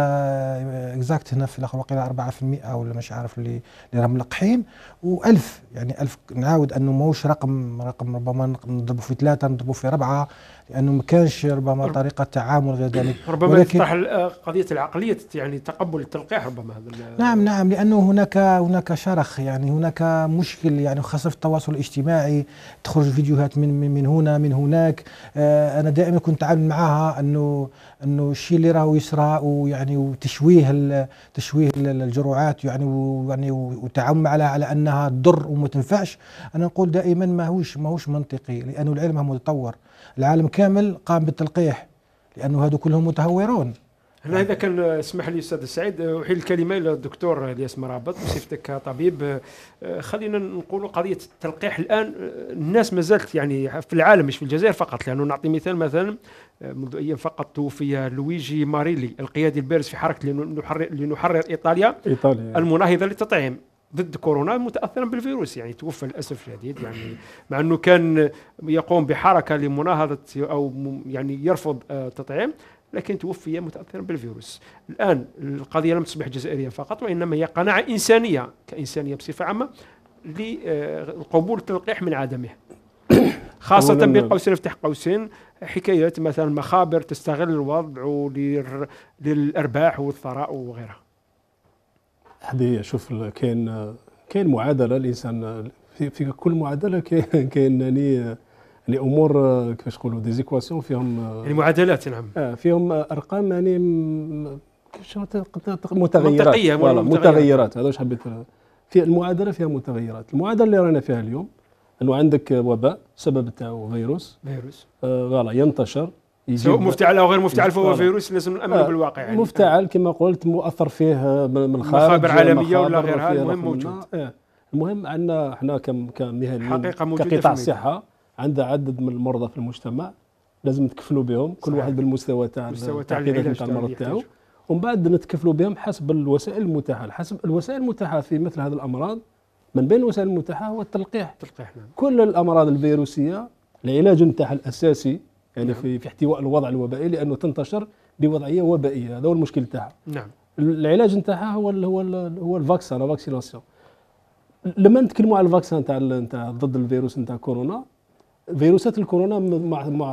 اكزاكت هنا في الأخر وقيل 4% ولا مش عارف اللي اللي راهم ملقحين. و1000 يعني 1000 نعاود أنه موش رقم رقم ربما نضربه في ثلاثة نضربه في أربعة لأنه ما كانش ربما طريقة تعامل غير ذلك. [clears throat] ربما ولكن قضية العقلية يعني تقبل التلقيح ربما هذا نعم نعم لأنه هناك هناك شرخ يعني هناك مشكل يعني خاصة في التواصل الاجتماعي. تخرج فيديوهات من من هنا من هناك. آه أنا دائما كنت أتعامل معها انه أنه الشيء اللي راهو يسرى ويعني وتشويه تشويه الجرعات يعني ويعني وتعامل على على أنها تضر وما تنفعش. أنا نقول دائما ماهوش ماهوش منطقي لأنه العلم متطور. العالم كامل قام بالتلقيح لأنه هذو كلهم متهورون. هنا إذا كان اسمح لي أستاذ سعيد أحيل الكلمة إلى الدكتور الياس مرابط بصفتك كطبيب خلينا نقول قضية التلقيح الآن الناس ما زالت يعني في العالم مش في الجزائر فقط لأنه نعطي مثال مثلا منذ أيام فقط توفي لويجي ماريلي القيادي البارز في حركة لنحرر, لنحرر إيطاليا إيطاليا. المناهضة للتطعيم. ضد كورونا متأثرا بالفيروس يعني توفى للأسف الشديد يعني مع إنه كان يقوم بحركة لمناهضة أو يعني يرفض التطعيم لكن توفي متأثرا بالفيروس. الآن القضية لم تصبح جزائرية فقط وإنما هي قناعة إنسانية كإنسانية بصفة عامة لقبول التلقيح من عدمه. [coughs] خاصة بين قوسين افتح قوسين حكاية مثلا مخابر تستغل الوضع للأرباح والثراء وغيرها. هذه شوف كاين كاين معادلة الإنسان في, في كل معادلة [laughs] كاين كاين يعني يعني أمور كيفاش نقولوا ديزيكواسيون فيهم يعني معادلات نعم. آه فيهم أرقام يعني متغيرات. منطقيه متغيرات. هذا واش حبيت في المعادلة فيها متغيرات. المعادلة اللي رانا فيها اليوم إنه عندك وباء سبب تاعو فيروس. فيروس. آه ينتشر. سواء مفتعل أو غير مفتعل فهو فيروس لازم نامن آه بالواقع يعني. مفتعل كما قلت مؤثر فيه من الخارج مخابر عالمية ولا غيرها المهم موجود. آه. المهم عندنا إحنا كمهنيين حقيقة موجودة كقطاع الصحه عندها عدد من المرضى في المجتمع لازم نتكفلوا بهم كل. واحد بالمستوى تاع التعقيدات تاع المرض تاعو. ومن بعد نتكفلوا بهم حسب الوسائل المتاحة. حسب الوسائل المتاحة في مثل هذه الأمراض من بين الوسائل المتاحة هو التلقيح. التلقيح نعم. كل الأمراض الفيروسية العلاج نتاعها الأساسي يعني نعم. في في احتواء الوضع الوبائي لأنه تنتشر بوضعية وبائية. هذا هو المشكل تاعها. نعم. العلاج نتاعها هو ال هو ال هو ال vaccin la vaccination. لما نتكلموا على ال vaccin تاع ضد الفيروس نتاع كورونا فيروسات الكورونا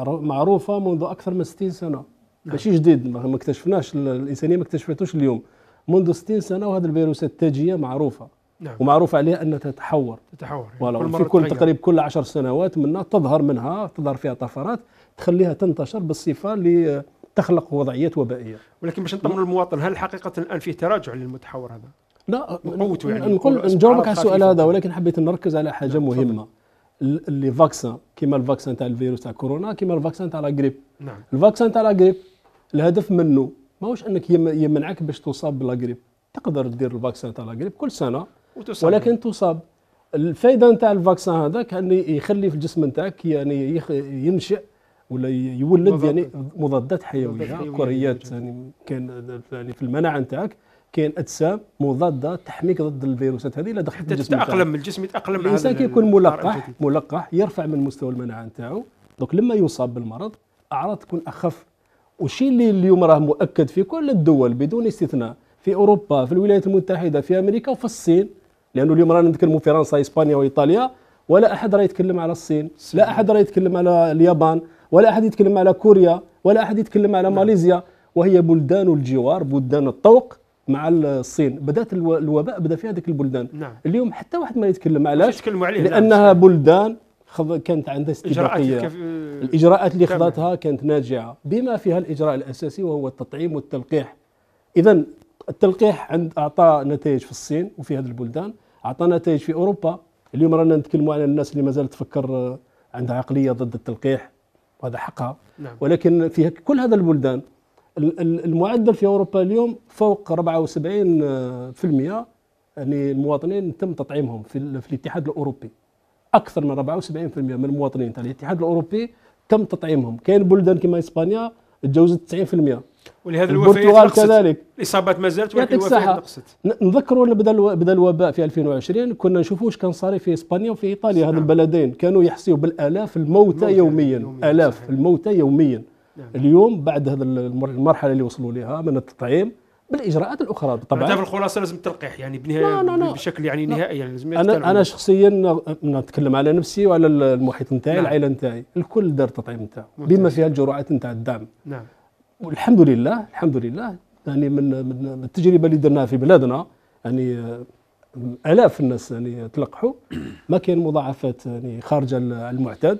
معروفة منذ أكثر من 60 سنة. نعم. ماشي جديد ما اكتشفناش الإنسانية ما اكتشفتوش اليوم. منذ 60 سنة وهذه الفيروسات التاجيه معروفة. نعم. ومعروف عليها أنها تتحور. تتحور. يعني كل في كل تقريبا كل عشر سنوات منها تظهر منها تظهر فيها طفرات. تخليها تنتشر بالصفة لتخلق وضعيات وبائية. ولكن باش نطمن المواطن هل حقيقة الآن فيه تراجع للمتحور هذا؟ لا قوته يعني. نقول نجاوبك على السؤال هذا ولكن حبيت نركز على حاجة. مهمة. اللي vaccin كيما ال vaccin تاع الفيروس تاع كورونا كيما ال vaccin تاع la grippe نعم. ال vaccin تاع la grippe الهدف منه ماهوش أنك يمنعك باش تصاب باللاغريب تقدر دير الفاكسان تاع لاغريب كل سنة وتصاب. ولكن تصاب. الفائده نتاع ال vaccin هذاك انه يخلي في الجسم نتاعك يعني ينشئ ولا يولد يعني مضادات حيوية كوريات يعني كان يعني في المناعة نتاعك كاين أجسام مضادة تحميك ضد الفيروسات هذه الا دخلت الجسم تتأقلم الجسم يتأقلم الإنسان كيكون ملقح ملقح يرفع من مستوى المناعة نتاعو. دونك لما يصاب بالمرض أعراض تكون أخف. والشيء اللي اليوم راه مؤكد في كل الدول بدون استثناء في أوروبا في الولايات المتحدة في أمريكا وفي الصين لأنه اليوم رانا نتكلموا فرنسا إسبانيا وإيطاليا ولا أحد راه يتكلم على الصين لا أحد راه يتكلم على اليابان. ولا أحد يتكلم على كوريا ولا أحد يتكلم على نعم. ماليزيا. وهي بلدان الجوار بلدان الطوق مع الصين. بدأت الوباء بدأ في هذيك البلدان. نعم. اليوم حتى واحد ما يتكلم. علاش؟ يتكلموا عليه لأنها نعم. بلدان كانت عندها استباقية. الكف... الإجراءات اللي خذتها كانت ناجعة. بما فيها الإجراء الأساسي وهو التطعيم والتلقيح. اذا التلقيح عند أعطى نتائج في الصين وفي هذه البلدان. أعطى نتائج في أوروبا. اليوم رانا نتكلموا على الناس اللي ما زالت تفكر عندها عقلية ضد التلقيح. وهذا حقها. نعم. ولكن في كل هذه البلدان المعدل في أوروبا اليوم فوق 74% يعني المواطنين تم تطعيمهم في, في الاتحاد الأوروبي. أكثر من 74% من المواطنين تاع الاتحاد الأوروبي تم تطعيمهم. كاين بلدان كما إسبانيا تجاوزت 90% ولهذا البرتغال كذلك. الإصابات ما زالت ولكن الوفيات نقصت. نذكروا بدا بدا الوباء في 2020 كنا نشوفوا واش كان صار في إسبانيا وفي إيطاليا. هذه البلدين كانوا يحصيوا بالآلاف الموتى يوميا. آلاف صحيح. الموتى يوميا. نعم. اليوم بعد هذا المرحلة اللي وصلوا لها من التطعيم بالإجراءات الأخرى طبعا في الخلاصة لازم التلقيح يعني بنهاية لا لا بشكل يعني نهائي يعني لازم أنا أنا شخصيا نتكلم على نفسي وعلى المحيط نتاعي نعم. العائلة نتاعي. الكل دار التطعيم نتاعو. بما فيها الجرعات نتاع الدعم نعم. والحمد لله الحمد لله. يعني من من التجربة اللي درناها في بلادنا يعني آلاف الناس يعني تلقحوا. [coughs] ما كاين مضاعفات يعني خارج المعتاد.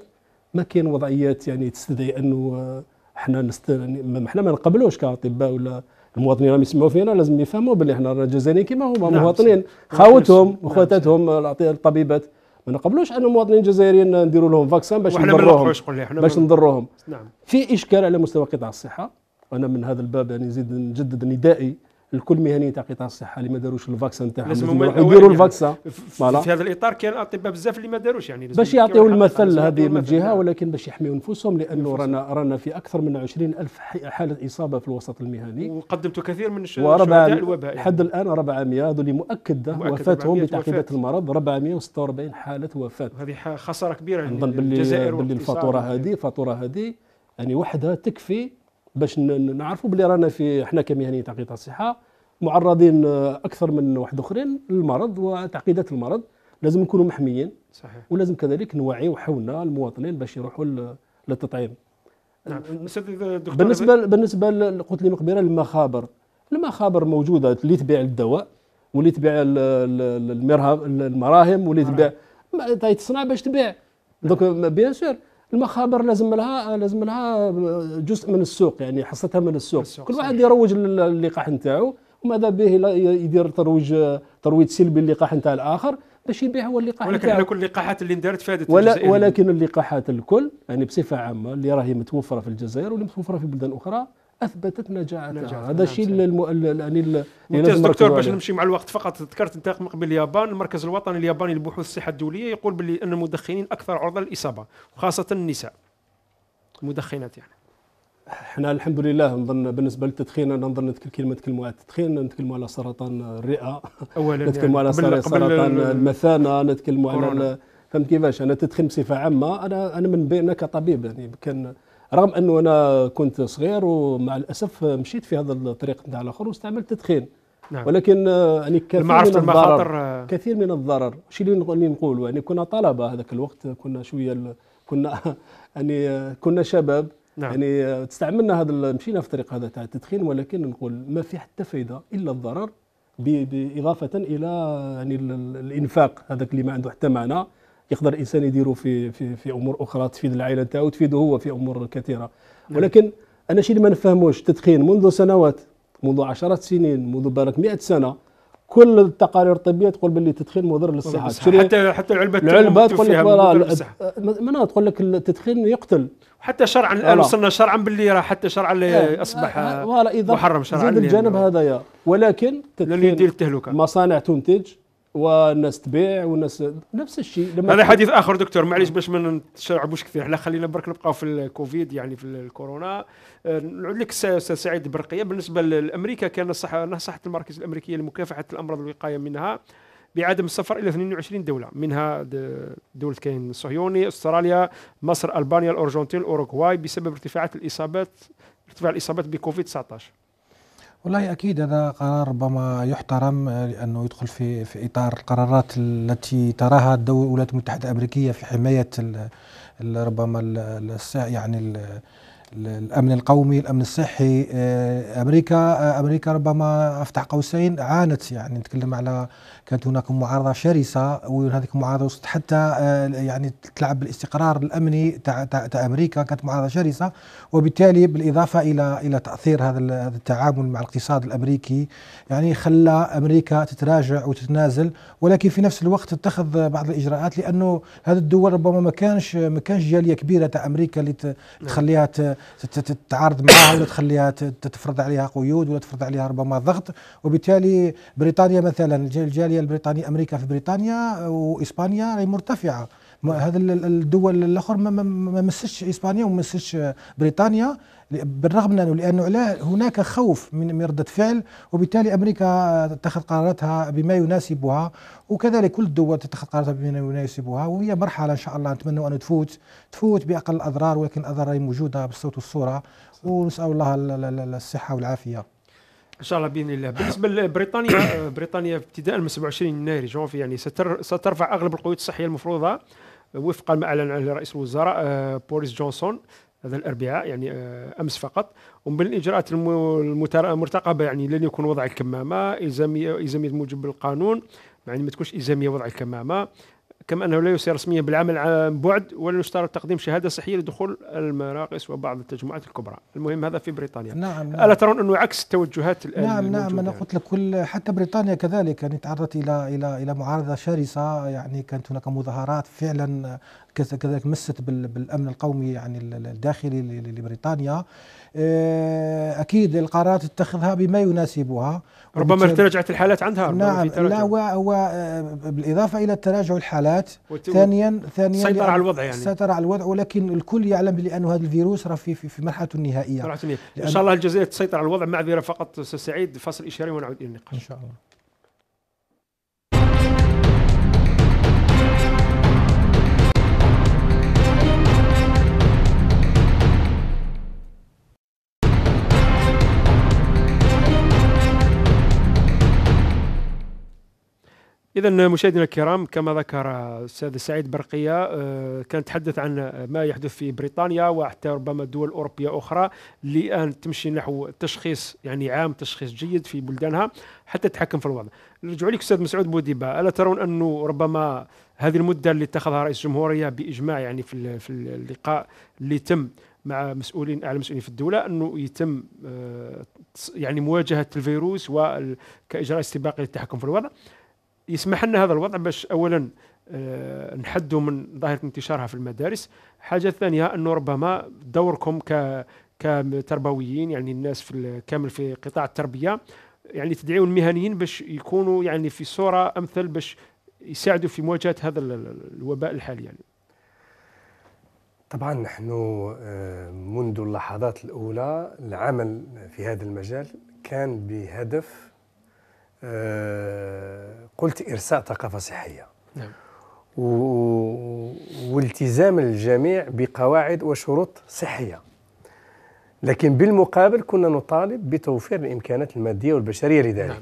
ما كاين وضعيات يعني تستدعي أنه إحنا نست... يعني إحنا ما نقبلوش كأطباء ولا المواطنين. راهم يسمعوا فينا لازم يفهموا باللي إحنا جزائريين كما هما نعم مواطنين. خاوتهم وخواتاتهم نعم الطبيبات. ما نقبلوش أن المواطنين الجزائريين نديروا لهم فاكسان باش نضروهم باش نضروهم نعم. في إشكال على مستوى قطاع الصحة. وأنا من هذا الباب يعني نزيد نجدد ندائي الكل مهني تاع قطاع الصحة اللي ما داروش ال vaccin تاعهم لازم يديروا ال vaccin في هذا الإطار كاين أطباء بزاف اللي ما داروش يعني باش يعطيو المثل هذه من جهة ولكن باش يحميوا نفوسهم لأنه رانا رانا في أكثر من 20 ألف حالة إصابة في الوسط المهني. وقدمتوا كثير من الشهداء الوباء لحد يعني. الان 400 هذول مؤكد وفاتهم بتعقيدات المرض 446 حالة وفاه هذه خسارة كبيرة نظن باللي باللي الفاتورة هذه الفاتورة هذه يعني وحدها تكفي باش نعرفوا بلي رانا في إحنا كمهنيين تحقيق الصحة معرضين أكثر من واحد آخرين للمرض وتعقيدات المرض. لازم نكونوا محميين. صحيح. ولازم كذلك نوعيو حولنا المواطنين باش يروحوا للتطعيم. نعم. بالنسبة بالنسبة قلت لي مقبره المخابر. المخابر موجودة اللي تبيع الدواء واللي تبيع المراهم واللي تبيع تصنع باش تبيع. donc bien sûr المخابر لازم لها لازم لها جزء من السوق يعني حصتها من السوق, السوق كل واحد يروج للقاح نتاعو وماذا به يدير ترويج ترويج سلبي للقاح نتاع الآخر باش يبيع هو اللقاح ولكن إحنا كل اللقاحات اللي اندارت فادت ولا ولكن اللقاحات الكل يعني بصفة عامة اللي راهي متوفرة في الجزائر واللي متوفرة في بلدان أخرى أثبتت نجاعتها. هذا الشيء يعني ممتاز دكتور باش نمشي مع الوقت فقط ذكرت انت من قبل اليابان المركز الوطني الياباني للبحوث الصحة الدولية يقول باللي أن المدخنين أكثر عرضة للإصابة وخاصة النساء. المدخنات يعني. إحنا الحمد لله نظن بالنسبة للتدخين نظن كلمة نتكلموا على التدخين نتكلموا على سرطان الرئة اولا نتكلموا يعني. على سرطان المثانة نتكلموا على فهمت كيفاش؟ أنا التدخين بصفة عامة أنا أنا من بين كطبيب يعني كان رغم أنه أنا كنت صغير ومع الأسف مشيت في هذا الطريق نتاع الآخر واستعملت تدخين. نعم. ولكن يعني كثير من الضرر كثير من الضرر. الشيء اللي نقوله يعني كنا طلبة هذاك الوقت كنا شوية كنا [laughs] يعني كنا شباب. نعم. يعني استعملنا هذا مشينا في الطريق هذا تاع التدخين ولكن نقول ما في حتى فائده إلا الضرر بإضافة إلى يعني الإنفاق هذاك اللي ما عنده حتى معنى. يقدر الإنسان يديره في في في أمور أخرى تفيد العائلة نتاعو تفيده هو في أمور كثيرة. نعم. ولكن أنا شيء اللي ما نفهموش التدخين منذ سنوات منذ عشرات سنين منذ بالك 100 سنة كل التقارير الطبية تقول باللي التدخين مضر للصحة. حتى حتى العلبة العلبة تقول لك ما تقول لك التدخين يقتل. حتى شرعا الان وصلنا شرعا باللي راه حتى شرعا اللي أصبح محرم شرعا زيد الجانب هذايا ولكن التهلكه مصانع تنتج والناس تبيع والناس نفس الشيء. هذا حديث آخر دكتور معليش باش ما نتشعبوش كثير. إحنا خلينا برك نبقاو في الكوفيد يعني في الكورونا. آه، نعود لك أستاذ سعيد برقية. بالنسبة لأمريكا كان الصحه نصحت المركز الأمريكية لمكافحة الأمراض والوقايه منها بعدم السفر إلى 22 دولة. منها دوله كاين الصهيوني أستراليا مصر ألبانيا الأرجنتين الأوروغواي بسبب ارتفاعات الاصابات ارتفاع الإصابات بكوفيد 19 والله أكيد هذا قرار ربما يحترم لأنه يدخل في في إطار القرارات التي تراها الولايات المتحدة الأمريكية في حماية ربما يعني الأمن القومي الأمن الصحي آه، أمريكا آه، أمريكا ربما أفتح قوسين عانت يعني نتكلم على كانت هناك معارضة شرسة وهذه المعارضة وصلت حتى آه، يعني تلعب بالاستقرار الأمني تاع تاع أمريكا. كانت معارضة شرسة وبالتالي بالإضافة إلى إلى تأثير هذا التعامل مع الاقتصاد الأمريكي يعني خلى أمريكا تتراجع وتتنازل. ولكن في نفس الوقت تتخذ بعض الإجراءات لأنه هذه الدول ربما ما كانش ما كانش جالية كبيرة تاع أمريكا اللي نعم. تخليها تتعارض معها ولا تخليها تفرض عليها قيود ولا تفرض عليها ربما ضغط. وبالتالي بريطانيا مثلا الجالية البريطانيه أمريكا في بريطانيا وإسبانيا راهي مرتفعة. هذا الدول الأخر ما مسش إسبانيا وما مسش بريطانيا بالرغم من انه لأنه هناك خوف من ردة فعل وبالتالي أمريكا تتخذ قراراتها بما يناسبها وكذلك كل الدول تتخذ قراراتها بما يناسبها وهي مرحلة إن شاء الله نتمنى أن تفوت. تفوت بأقل الاضرار ولكن الاضرار موجودة بالصوت والصورة ونسأل الله الصحة والعافية. إن شاء الله بإذن الله. بالنسبة لبريطانيا بريطانيا ابتداء من 27 يناير جونفي يعني سترفع أغلب القيود الصحية المفروضة وفقا ما أعلن عليه رئيس الوزراء آه، بوريس جونسون هذا الأربعاء يعني آه، أمس فقط. ومن الإجراءات المرتقبة يعني لن يكون وضع الكمامة الزاميه إلزامية موجب القانون يعني ما تكونش إلزامية وضع الكمامة. كما أنه لا يسير رسميا بالعمل عن بعد ولا يشترط تقديم شهادة صحية لدخول المراقص وبعض التجمعات الكبرى، المهم هذا في بريطانيا. نعم, نعم. ألا ترون أنه عكس التوجهات الان نعم نعم أنا قلت لك كل حتى بريطانيا كذلك يعني تعرضت إلى إلى إلى معارضة شرسة يعني كانت هناك مظاهرات فعلا كذلك مست بالأمن القومي يعني الداخلي لبريطانيا. آه، أكيد القرارات تتخذها بما يناسبها. ربما تراجعت الحالات عندها نعم لا هو هو آه، بالإضافة إلى تراجع الحالات ثانيا ثانيا سيطر على الوضع يعني. سيطر على الوضع ولكن الكل يعلم بانه هذا الفيروس راه في في مرحلته النهائية. إن شاء الله الجزائر تسيطر على الوضع. معذره فقط سعيد فاصل إشاري ونعود إلى النقاش. إن شاء الله. اذا مشاهدينا الكرام كما ذكر الأستاذ سعيد برقية آه، كان تحدث عن ما يحدث في بريطانيا وحتى ربما دول أوروبية أخرى الان تمشي نحو تشخيص يعني عام تشخيص جيد في بلدانها حتى تتحكم في الوضع. نرجع لك أستاذ مسعود بوديبة ألا ترون انه ربما هذه المدة اللي اتخذها رئيس الجمهورية بإجماع يعني في في اللقاء اللي تم مع مسؤولين أعلى مسؤولين في الدولة أنه يتم آه، يعني مواجهة الفيروس وكاجراء استباقي للتحكم في الوضع يسمح لنا هذا الوضع باش اولا آه، نحدوا من ظاهرة انتشارها في المدارس. حاجة ثانية أنه ربما دوركم ك كتربويين يعني الناس في كامل في قطاع التربية يعني تدعيون المهنيين باش يكونوا يعني في صورة أمثل باش يساعدوا في مواجهة هذا الوباء الحالي يعني. طبعا نحن آه، منذ اللحظات الأولى العمل في هذا المجال كان بهدف قلت إرساء ثقافة صحية. نعم. والتزام الجميع بقواعد وشروط صحية. لكن بالمقابل كنا نطالب بتوفير الإمكانات المادية والبشرية لذلك. نعم.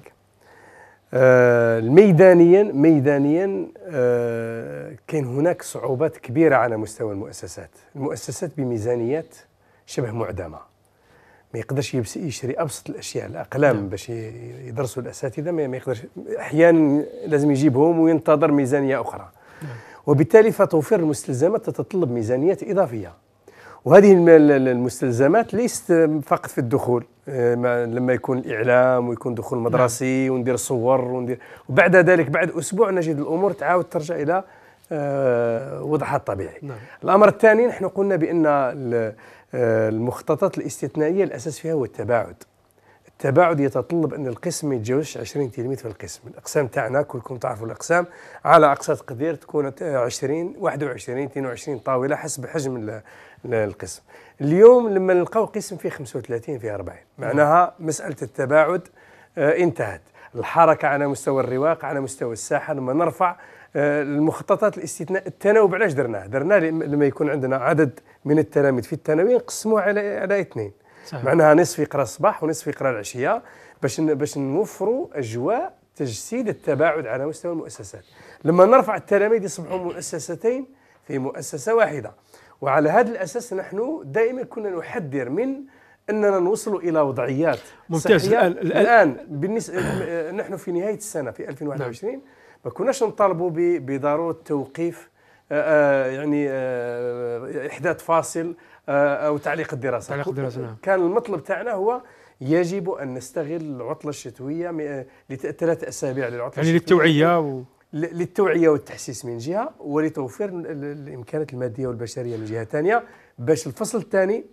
آه ميدانيا ميدانيا آه كان هناك صعوبات كبيرة على مستوى المؤسسات. المؤسسات بميزانيات شبه معدمة. ما يقدرش يشتري أبسط الأشياء الأقلام نعم. باش يدرسوا الأساتذة ما يقدرش أحيانا لازم يجيبهم وينتظر ميزانية أخرى نعم. وبالتالي فتوفير المستلزمات تتطلب ميزانيات إضافية وهذه المستلزمات ليست فقط في الدخول آه، لما يكون الإعلام ويكون دخول مدرسي نعم. وندير صور وندير وبعد ذلك بعد أسبوع نجد الأمور تعاود ترجع إلى آه، وضعها الطبيعي نعم. الأمر الثاني نحن قلنا بأن المخططات الاستثنائية الأساس فيها هو التباعد. التباعد يتطلب أن القسم ما يتجاوزش 20 تلميذ في القسم. الأقسام تاعنا كلكم تعرفوا الأقسام على أقصى تقدير تكون 20 21 22 طاولة حسب حجم القسم. اليوم لما نلقاو قسم فيه 35 فيه 40 معناها مسألة التباعد آه، انتهت. الحركة على مستوى الرواق على مستوى الساحة لما نرفع آه، المخططات الاستثناء التناوب علاش درناه؟ درناه لما يكون عندنا عدد من التلاميذ في الثانوي نقسموه على على اثنين صحيح. معناها نصف يقرأ الصباح ونصف يقرأ العشية باش باش نوفروا أجواء تجسيد التباعد على مستوى المؤسسات لما نرفع التلاميذ يصبحوا مؤسستين في مؤسسة واحدة وعلى هذا الأساس نحن دائما كنا نحذر من أننا نوصل إلى وضعيات ممتاز الان الآن بالنسبة نحن في نهاية السنة في 2021 نعم. ما كناش نطالبوا بضرورة توقيف آه، آه، يعني آه، إحداث فاصل أو تعليق الدراسة. تعليق الدراسة نعم. كان المطلب تاعنا هو يجب أن نستغل العطلة الشتوية لثلاث أسابيع للعطلة يعني للتوعية و... للتوعية والتحسيس من جهة ولتوفير الإمكانات المادية والبشرية من جهة ثانية باش الفصل الثاني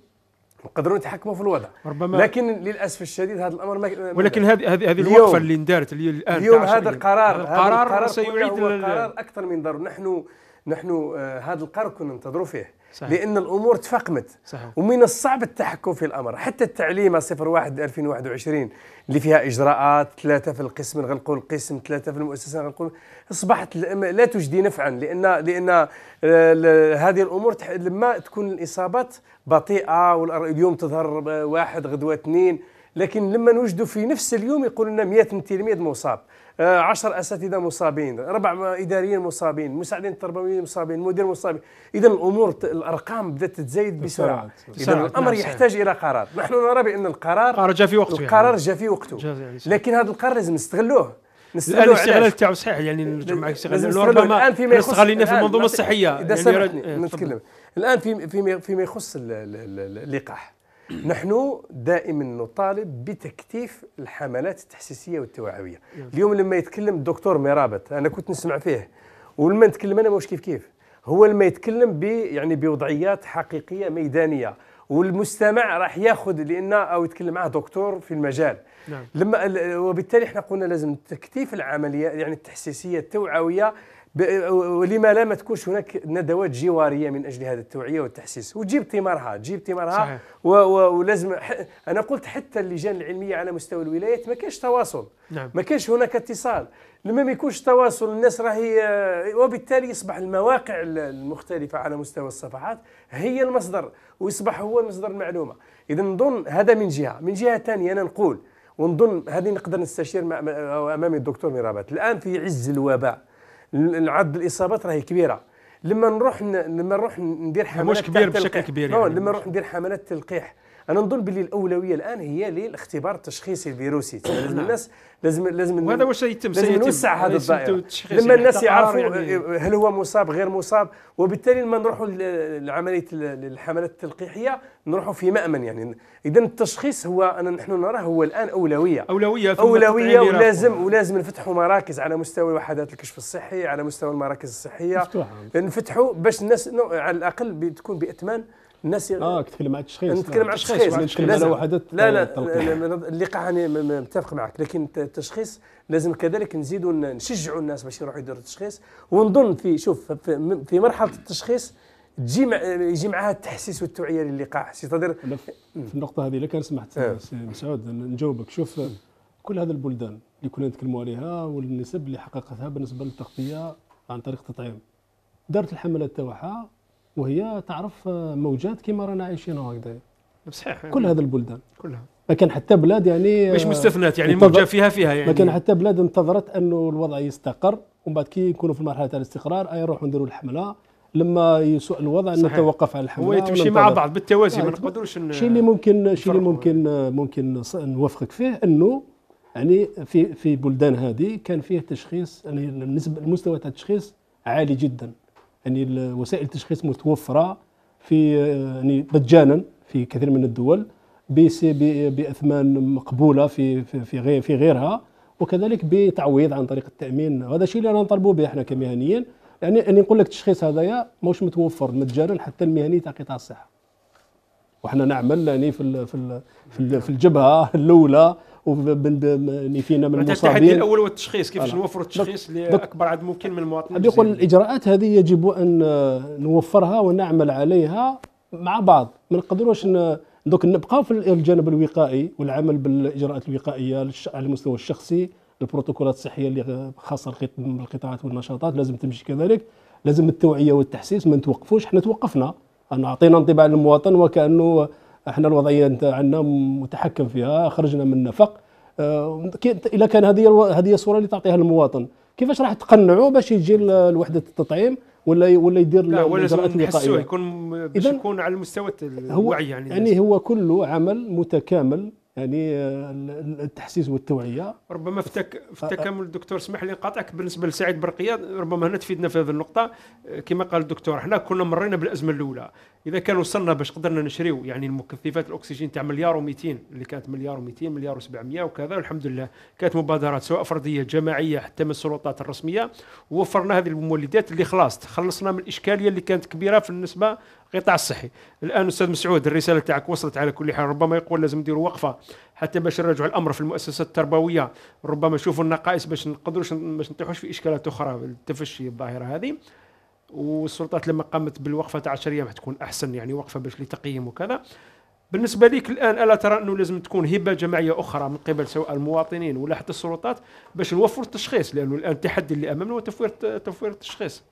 نقدروا نتحكموا في الوضع. ربما لكن للأسف الشديد هذا الأمر ما ولكن هذه هذه هذه الوقفة اللي اندارت اللي الآن اليوم هذا القرار هذا القرار, سيعيد القرار أكثر من ضرر نحن نحن آه هذا القرار كنا ننتظروا فيه. صحيح. لأن الأمور تفاقمت صحيح. ومن الصعب التحكم في الأمر حتى التعليم 01 2021 اللي فيها إجراءات ثلاثة في القسم نغلقوا القسم ثلاثة في المؤسسة نغلقوا أصبحت لا تجدي نفعا لأن لأن آه، هذه الأمور لما تكون الإصابات بطيئة واليوم تظهر واحد غدوة اثنين لكن لما نوجدوا في نفس اليوم يقول لنا 100 تلميذ مصاب 10 آه، أساتذة مصابين ربع إداريين مصابين مساعدين التربويين مصابين مدير مصابين. اذا الأمور الأرقام بدأت تتزايد بسرعة. اذا الأمر يحتاج إلى قرار. نحن نرى بأن القرار القرار جاء في وقته القرار يعني. جاء في وقته. يعني لكن هذا القرار لازم نستغلوه. نستغلوا الاستغلال تاعو صحيح. يعني نرجع معك ربما الآن فيما يخص استغلينا في المنظومه الصحيه إذا يعني سمحتني نتكلم. الآن في فيما يخص اللقاح. [clears throat] نحن دائما نطالب بتكثيف الحملات التحسيسية والتوعوية. اليوم لما يتكلم الدكتور مرابط أنا كنت نسمع فيه ولما نتكلم أنا مش كيف كيف. هو لما يتكلم ب يعني بوضعيات حقيقية ميدانية والمستمع راح ياخذ لأن أو يتكلم معه دكتور في المجال. نعم. لما وبالتالي إحنا قلنا لازم تكثيف العملية يعني التحسيسية التوعوية ولما لا ما تكونش هناك ندوات جوارية من أجل هذا التوعية والتحسيس. وتجيب ثمارها تجيب ثمارها. ولازم أنا قلت حتى اللجان العلمية على مستوى الولايات ما كانش تواصل. نعم. ما كانش هناك اتصال. لما ما يكونش تواصل الناس راهي وبالتالي يصبح المواقع المختلفة على مستوى الصفحات هي المصدر ويصبح هو مصدر المعلومة. إذا نظن هذا من جهة. من جهة ثانية أنا نقول ونظن هذه نقدر نستشير مع امامي الدكتور ميرابات. الآن في عز الوباء عدد الإصابات راهي كبيرة. لما نروح لما نروح ندير حملات مش كبير بشكل كبير يعني لما نروح ندير حملات تلقيح أنا نظن باللي الأولوية الآن هي للاختبار التشخيصي الفيروسي. [coughs] لازم نعم. الناس لازم لازم وهذا واش يتم لازم نوسع هذا الدائره لما الناس يعرفوا يعني. هل هو مصاب غير مصاب وبالتالي لما نروحوا لعملية الحملات التلقيحية نروحوا في مأمن. يعني اذا التشخيص هو أنا نحن نراه هو الآن أولوية. أولوية أولوية ولازم ولازم نفتحوا مراكز على مستوى وحدات الكشف الصحي على مستوى المراكز الصحية. نفتحوا باش الناس على الأقل بتكون باثمان الناس آه تتكلم عن التشخيص نتكلم عن التشخيص نتكلم على وحدات لا لا. اللقاء أنا متفق معك. لكن التشخيص لازم كذلك نزيدوا نشجعوا الناس باش يروحوا يديروا التشخيص. ونظن في شوف في مرحلة التشخيص تجي مع يجي معها التحسيس والتوعية للقاح سي في النقطة هذه لو سمحت آه. سي مسعود نجاوبك. شوف كل هذه البلدان اللي كنا نتكلموا عليها والنسب اللي حققتها بالنسبة للتغطية عن طريق التطعيم. دارت الحملات تاعها وهي تعرف موجات كما رانا عايشين هكذا صحيح. كل هذه البلدان. كلها. ما كان حتى بلاد يعني مش مستثنات يعني موجة فيها فيها يعني. ما كان حتى بلاد انتظرت أنه الوضع يستقر ومن بعد كي يكونوا في مرحلة الاستقرار أي يروحوا نديروا الحملة. لما يسوء الوضع نتوقف على الحملة هو تمشي مع بعض بالتوازي ما نقدروش الشيء اللي ممكن الشيء اللي ممكن ممكن نوافقك فيه أنه يعني في في بلدان هذه كان فيه تشخيص يعني النسبة المستوى تاع التشخيص عالي جدا. يعني وسائل التشخيص متوفرة في يعني مجانا في كثير من الدول بأثمان مقبولة في في غير في غيرها وكذلك بتعويض عن طريق التأمين. هذا الشيء اللي أنا نطالبوا به إحنا كمهنيين. يعني اني نقول لك التشخيص هذايا ماهوش متوفر مجانا حتى المهني تاع قطاع الصحة. وحنا نعمل يعني في في في الجبهة الأولى وبن فينا من المصابين التحدي الأول هو التشخيص كيفاش نوفروا التشخيص لأكبر عدد ممكن من المواطنين يقول الإجراءات هذه يجب أن نوفرها ونعمل عليها مع بعض. ما نقدروش دوك نبقاو في الجانب الوقائي والعمل بالإجراءات الوقائية على المستوى الشخصي البروتوكولات الصحية اللي خاصة بالقطاعات والنشاطات لازم تمشي كذلك. لازم التوعية والتحسيس ما نتوقفوش إحنا توقفنا. أنا أعطينا انطباع للمواطن وكأنه إحنا الوضعية عندنا متحكم فيها خرجنا من النفق. آه، إذا كان هذه هذه الصورة اللي تعطيها للمواطن كيفاش راح تقنعه باش يجي لوحده التطعيم ولا ولا يدير لا ولا يكون باش يكون على مستوى الوعي يعني يعني هو كله عمل متكامل يعني آه، التحسيس والتوعية. ربما في في التكامل الدكتور اسمح لي نقاطعك. بالنسبة لسعيد برقية ربما هنا تفيدنا في هذه النقطة. آه، كما قال الدكتور إحنا كنا مرينا بالأزمة الأولى. إذا كان وصلنا باش قدرنا نشريو يعني المكثفات الأكسجين تاع مليار و200 اللي كانت مليار و200 مليار و700 وكذا والحمد لله كانت مبادرات سواء فردية جماعية حتى من السلطات الرسمية. ووفرنا هذه المولدات اللي خلاص تخلصنا من الإشكالية اللي كانت كبيرة في النسبة القطاع الصحي الآن أستاذ مسعود الرسالة تاعك وصلت على كل حال. ربما يقول لازم نديروا وقفة حتى باش نرجعوا الأمر في المؤسسات التربوية. ربما نشوفوا النقائص باش نقدروش باش نطيحوش في إشكالات أخرى. التفشي الظاهرة هذه. والسلطات لما قامت بالوقفة تاع 10 أيام حتكون أحسن يعني وقفة باش لتقييم وكذا. بالنسبة لك الآن ألا ترى أنه لازم تكون هبة جماعية أخرى من قبل سواء المواطنين ولا حتى السلطات باش نوفروا التشخيص؟ لأنه الآن التحدي اللي أمامنا هو توفير توفير التشخيص.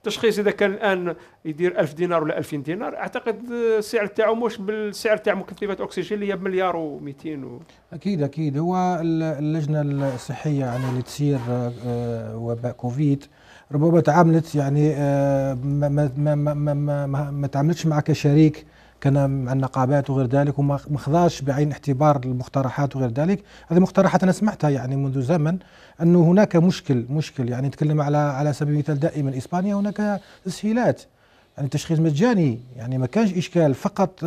التشخيص إذا كان الآن يدير 1000 دينار ولا 2000 دينار أعتقد السعر تاعو مش بالسعر تاع مكثفات أكسجين اللي هي بمليار و200 و... أكيد أكيد. هو اللجنة الصحية يعني اللي تسير آه، وباء كوفيد ربما تعاملت يعني آه، ما ما ما ما, ما, ما تعاملتش معك كشريك كان مع النقابات وغير ذلك وما خضاش بعين اعتبار المقترحات وغير ذلك. هذه مقترحات أنا سمعتها يعني منذ زمن أنه هناك مشكل مشكل يعني نتكلم على على سبيل المثال دائما إسبانيا هناك تسهيلات يعني تشخيص مجاني يعني ما كانش إشكال فقط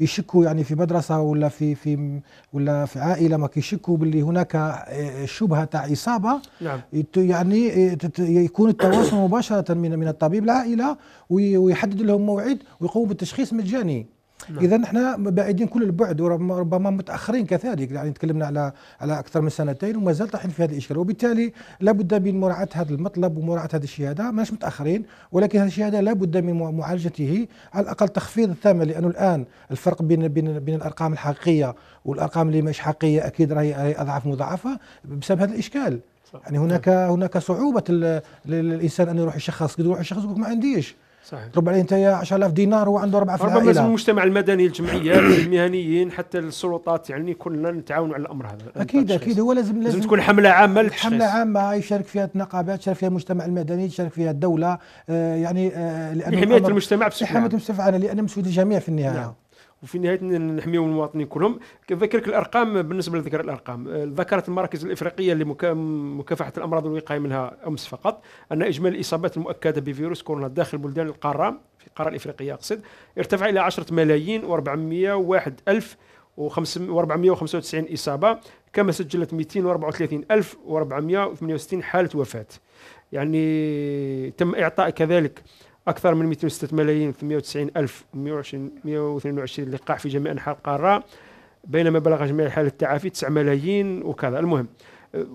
يشكوا يعني في مدرسة ولا في في ولا في عائلة ما كيشكوا باللي هناك شبهة تاع إصابة. نعم. يعني يكون التواصل مباشرة من من الطبيب العائله ويحدد لهم موعد ويقوم بالتشخيص مجاني. نعم. اذا إحنا بعيدين كل البعد وربما متأخرين كذلك. يعني تكلمنا على على أكثر من سنتين وما زال طايحين في هذه الإشكال. وبالتالي لابد من مراعاة هذا المطلب ومراعاة هذه الشهادة. مش متأخرين ولكن هذه الشهادة لابد من معالجته على الأقل تخفيض الثمن لأنه الآن الفرق بين بين بين الأرقام الحقيقية والأرقام اللي مش حقيقية أكيد راهي اضعاف مضاعفة بسبب هذا الإشكال. يعني هناك هناك صعوبة للإنسان أن يروح يشخص. يروح يشخص يقول ما عنديش. صحيح. عليه انت 10000 دينار وهو عنده اربعه في ربما لازم المجتمع المدني الجمعيات [clears throat] المهنيين حتى السلطات يعني كلنا نتعاونوا على الأمر هذا. أكيد أكيد. هو لازم لازم تكون حملة عامة حملة عامة. يشارك فيها النقابات يشارك فيها المجتمع المدني يشارك فيها الدولة. آه يعني آه لحماية المجتمع بصفة لحماية المجتمع. لأن مسؤوليه الجميع في النهاية. نعم. وفي النهايه نحميو المواطنين كلهم. ذكرك الأرقام بالنسبة لذكر الأرقام آه، ذكرت المراكز الإفريقية لمكافحه الأمراض والوقايه منها أمس فقط أن إجمالي الإصابات المؤكدة بفيروس كورونا داخل بلدان القارة في القارة الإفريقية أقصد ارتفع إلى 10 ملايين و401 ألف و495 إصابة كما سجلت 234468 حالة وفاة. يعني تم إعطاء كذلك أكثر من 206 ملايين 890 ألف 122 لقاح في جميع أنحاء القارة بينما بلغ جميع حالة التعافي 9 ملايين وكذا. المهم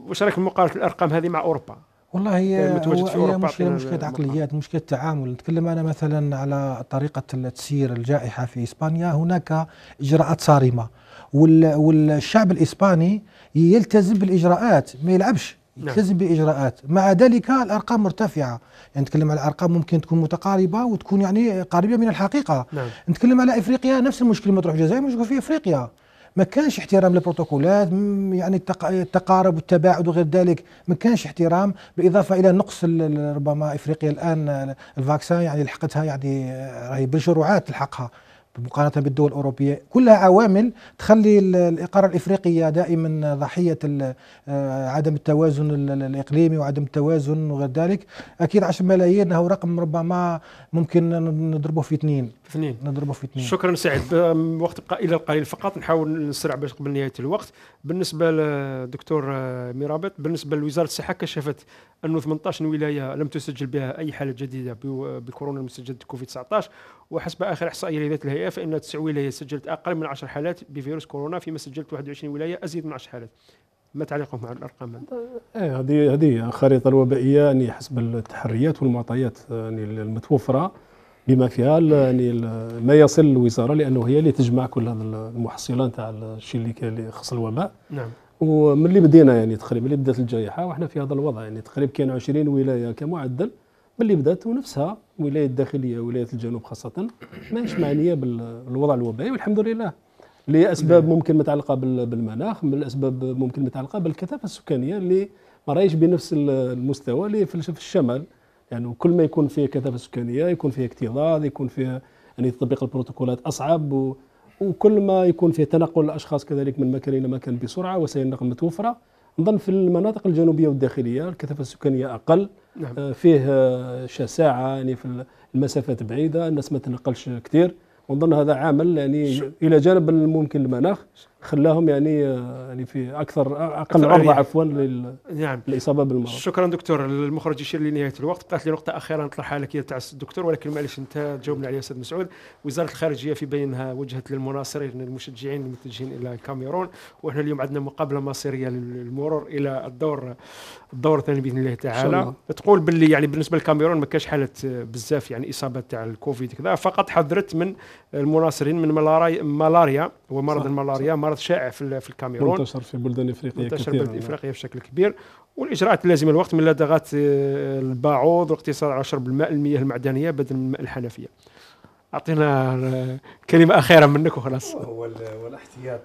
واش رايك في مقارنة الأرقام هذه مع أوروبا؟ والله هي, هو في هي مشكلة مشكلة عقليات مشكلة تعامل. نتكلم أنا مثلا على طريقة تسيير الجائحة في إسبانيا. هناك إجراءات صارمة والشعب الإسباني يلتزم بالإجراءات ما يلعبش. نعم. يلتزم بإجراءات. مع ذلك الأرقام مرتفعة. يعني نتكلم على أرقام ممكن تكون متقاربة وتكون يعني قريبة من الحقيقة. نعم. نتكلم على إفريقيا نفس المشكلة ما تروح الجزائر مشكلة في إفريقيا. ما كانش احترام للبروتوكولات يعني التقارب والتباعد وغير ذلك. ما كانش احترام بالإضافة إلى نقص ربما إفريقيا الآن الفاكسان يعني لحقتها يعني راهي بالجرعات تلحقها مقارنة بالدول الأوروبية كلها عوامل تخلي الإقارة الإفريقية دائما ضحية آه، عدم التوازن الإقليمي وعدم التوازن وغير ذلك. أكيد 10 ملايين هو رقم ربما ممكن نضربه في اثنين. اثنين. نضربه في اثنين. شكرا سعيد. وقت بقى إلى القليل فقط. نحاول نسرع باش قبل نهاية الوقت. بالنسبة للدكتور آه، ميرابط بالنسبة لوزارة الصحة كشفت أنه 18 ولاية لم تسجل بها أي حالة جديدة بكورونا المسجلة كوفيد 19 وحسب آخر إحصائية لذات الهيئه فإن تسع ولايات سجلت أقل من 10 حالات بفيروس كورونا فيما سجلت 21 ولاية أزيد من 10 حالات. ما تعليقكم على الأرقام؟ إيه هذه هذه الخريطه الوبائية يعني حسب التحريات والمعطيات يعني المتوفرة بما فيها يعني ما يصل للوزاره لأنه هي اللي تجمع كل هذه المحصلات تاع الشيء اللي يخص الوباء. نعم. ومن اللي بدينا يعني تقريبا اللي بدات الجائحة وحنا في هذا الوضع يعني تقريبا كان 20 ولاية كمعدل ملي بدات ونفسها ولاية الداخلية ولاية الجنوب خاصة ماهيش معنية بالوضع الوبائي والحمد لله. لأسباب نعم. ممكن متعلقة بالمناخ من الأسباب ممكن متعلقة بالكثافة السكانية اللي ما راهيش بنفس المستوى اللي في الشمال. يعني كل ما يكون فيه كثافة سكانية يكون فيه اكتظاظ يكون فيه يعني تطبيق البروتوكولات أصعب و وكل ما يكون فيه تنقل الأشخاص كذلك من مكان إلى مكان بسرعة وسائل النقل متوفرة. نظن في المناطق الجنوبية والداخلية الكثافة السكانية أقل. نعم. آه، فيه آه، شساعة يعني في المسافات بعيدة الناس ما تنقلش كثير. ونظن هذا عامل يعني إلى جانب الممكن المناخ خلاهم يعني آه، يعني في أكثر أقل عرضة عفوا نعم. للاصابه بالمرض. شكرا دكتور المخرج يشير لنهاية الوقت. بقات لي نقطة أخيرة نطرحها لك تاع الدكتور ولكن معلش انت تجاوبنا عليها أستاذ مسعود. وزارة الخارجية في بينها وجهت للمناصرين المشجعين المتجهين إلى الكاميرون. وإحنا اليوم عندنا مقابلة مصيرية للمرور إلى الدور الدور الثاني بإذن الله تعالى. تقول باللي يعني بالنسبة للكاميرون ما كاش حالة بزاف يعني اصابه تاع الكوفيد كذا فقط حذرت من المناصرين من ملاريا ملاريا ومرض الملاريا مرض شائع في في الكاميرون. منتشر في بلدان إفريقية منتشر في بلدان إفريقية بشكل كبير. والإجراءات اللازمه الوقت من لدغات آه، البعوض والاقتصار على شرب الماء المياه المعدنية بدل من الماء الحنفية. أعطينا كلمة أخيرة منك وخلاص. والاحتياط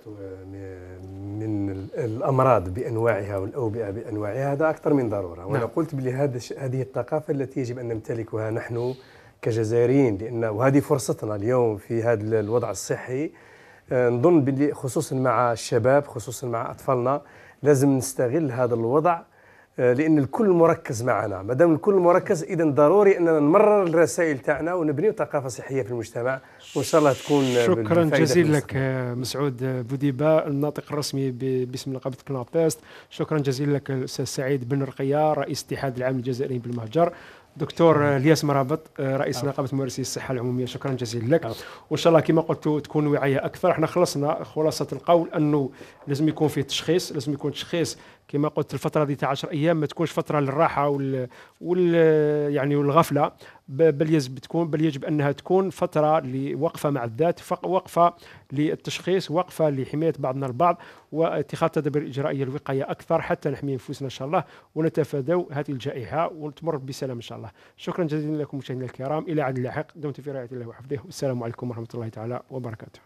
من الأمراض بأنواعها والأوبئة بأنواعها هذا أكثر من ضرورة. وأنا نعم. قلت بلي هذه الثقافة التي يجب أن نمتلكها نحن كجزائريين لأن وهذه فرصتنا اليوم في هذا الوضع الصحي. آه، نظن باللي خصوصا مع الشباب خصوصا مع أطفالنا لازم نستغل هذا الوضع لأن الكل مركز معنا. ما دام الكل مركز اذا ضروري أننا نمرر الرسائل تاعنا ونبنيو ثقافة صحية في المجتمع. وإن شاء الله تكون شكرا جزيلا لك مسعود بوديبا الناطق الرسمي باسم نقابه كنابيست شكرا جزيلا لك الاستاذ سعيد بن رقية رئيس اتحاد العام الجزائري بالمهجر. دكتور الياس مرابط آه، رئيس نقابة ممارسي الصحة العمومية. شكرا جزيلا لك. وإن شاء الله كما قلت تكون وعية أكثر. إحنا خلصنا خلاصة القول أنه لازم يكون فيه تشخيص لازم يكون تشخيص كما قلت الفترة دي تاع 10 أيام ما تكونش فترة للراحة وال, وال يعني والغفلة. بل يجب تكون بل يجب أنها تكون فترة لوقفة مع الذات وقفة للتشخيص وقفة لحماية بعضنا البعض واتخاذ تدابير إجرائية الوقايه أكثر حتى نحمي أنفسنا إن شاء الله ونتفادوا هذه الجائحة وتمر بسلام إن شاء الله. شكرا جزيلا لكم مشاهدينا الكرام. إلى عهد لاحق دمتم في رعاية الله وحفظه. والسلام عليكم ورحمة الله تعالى وبركاته.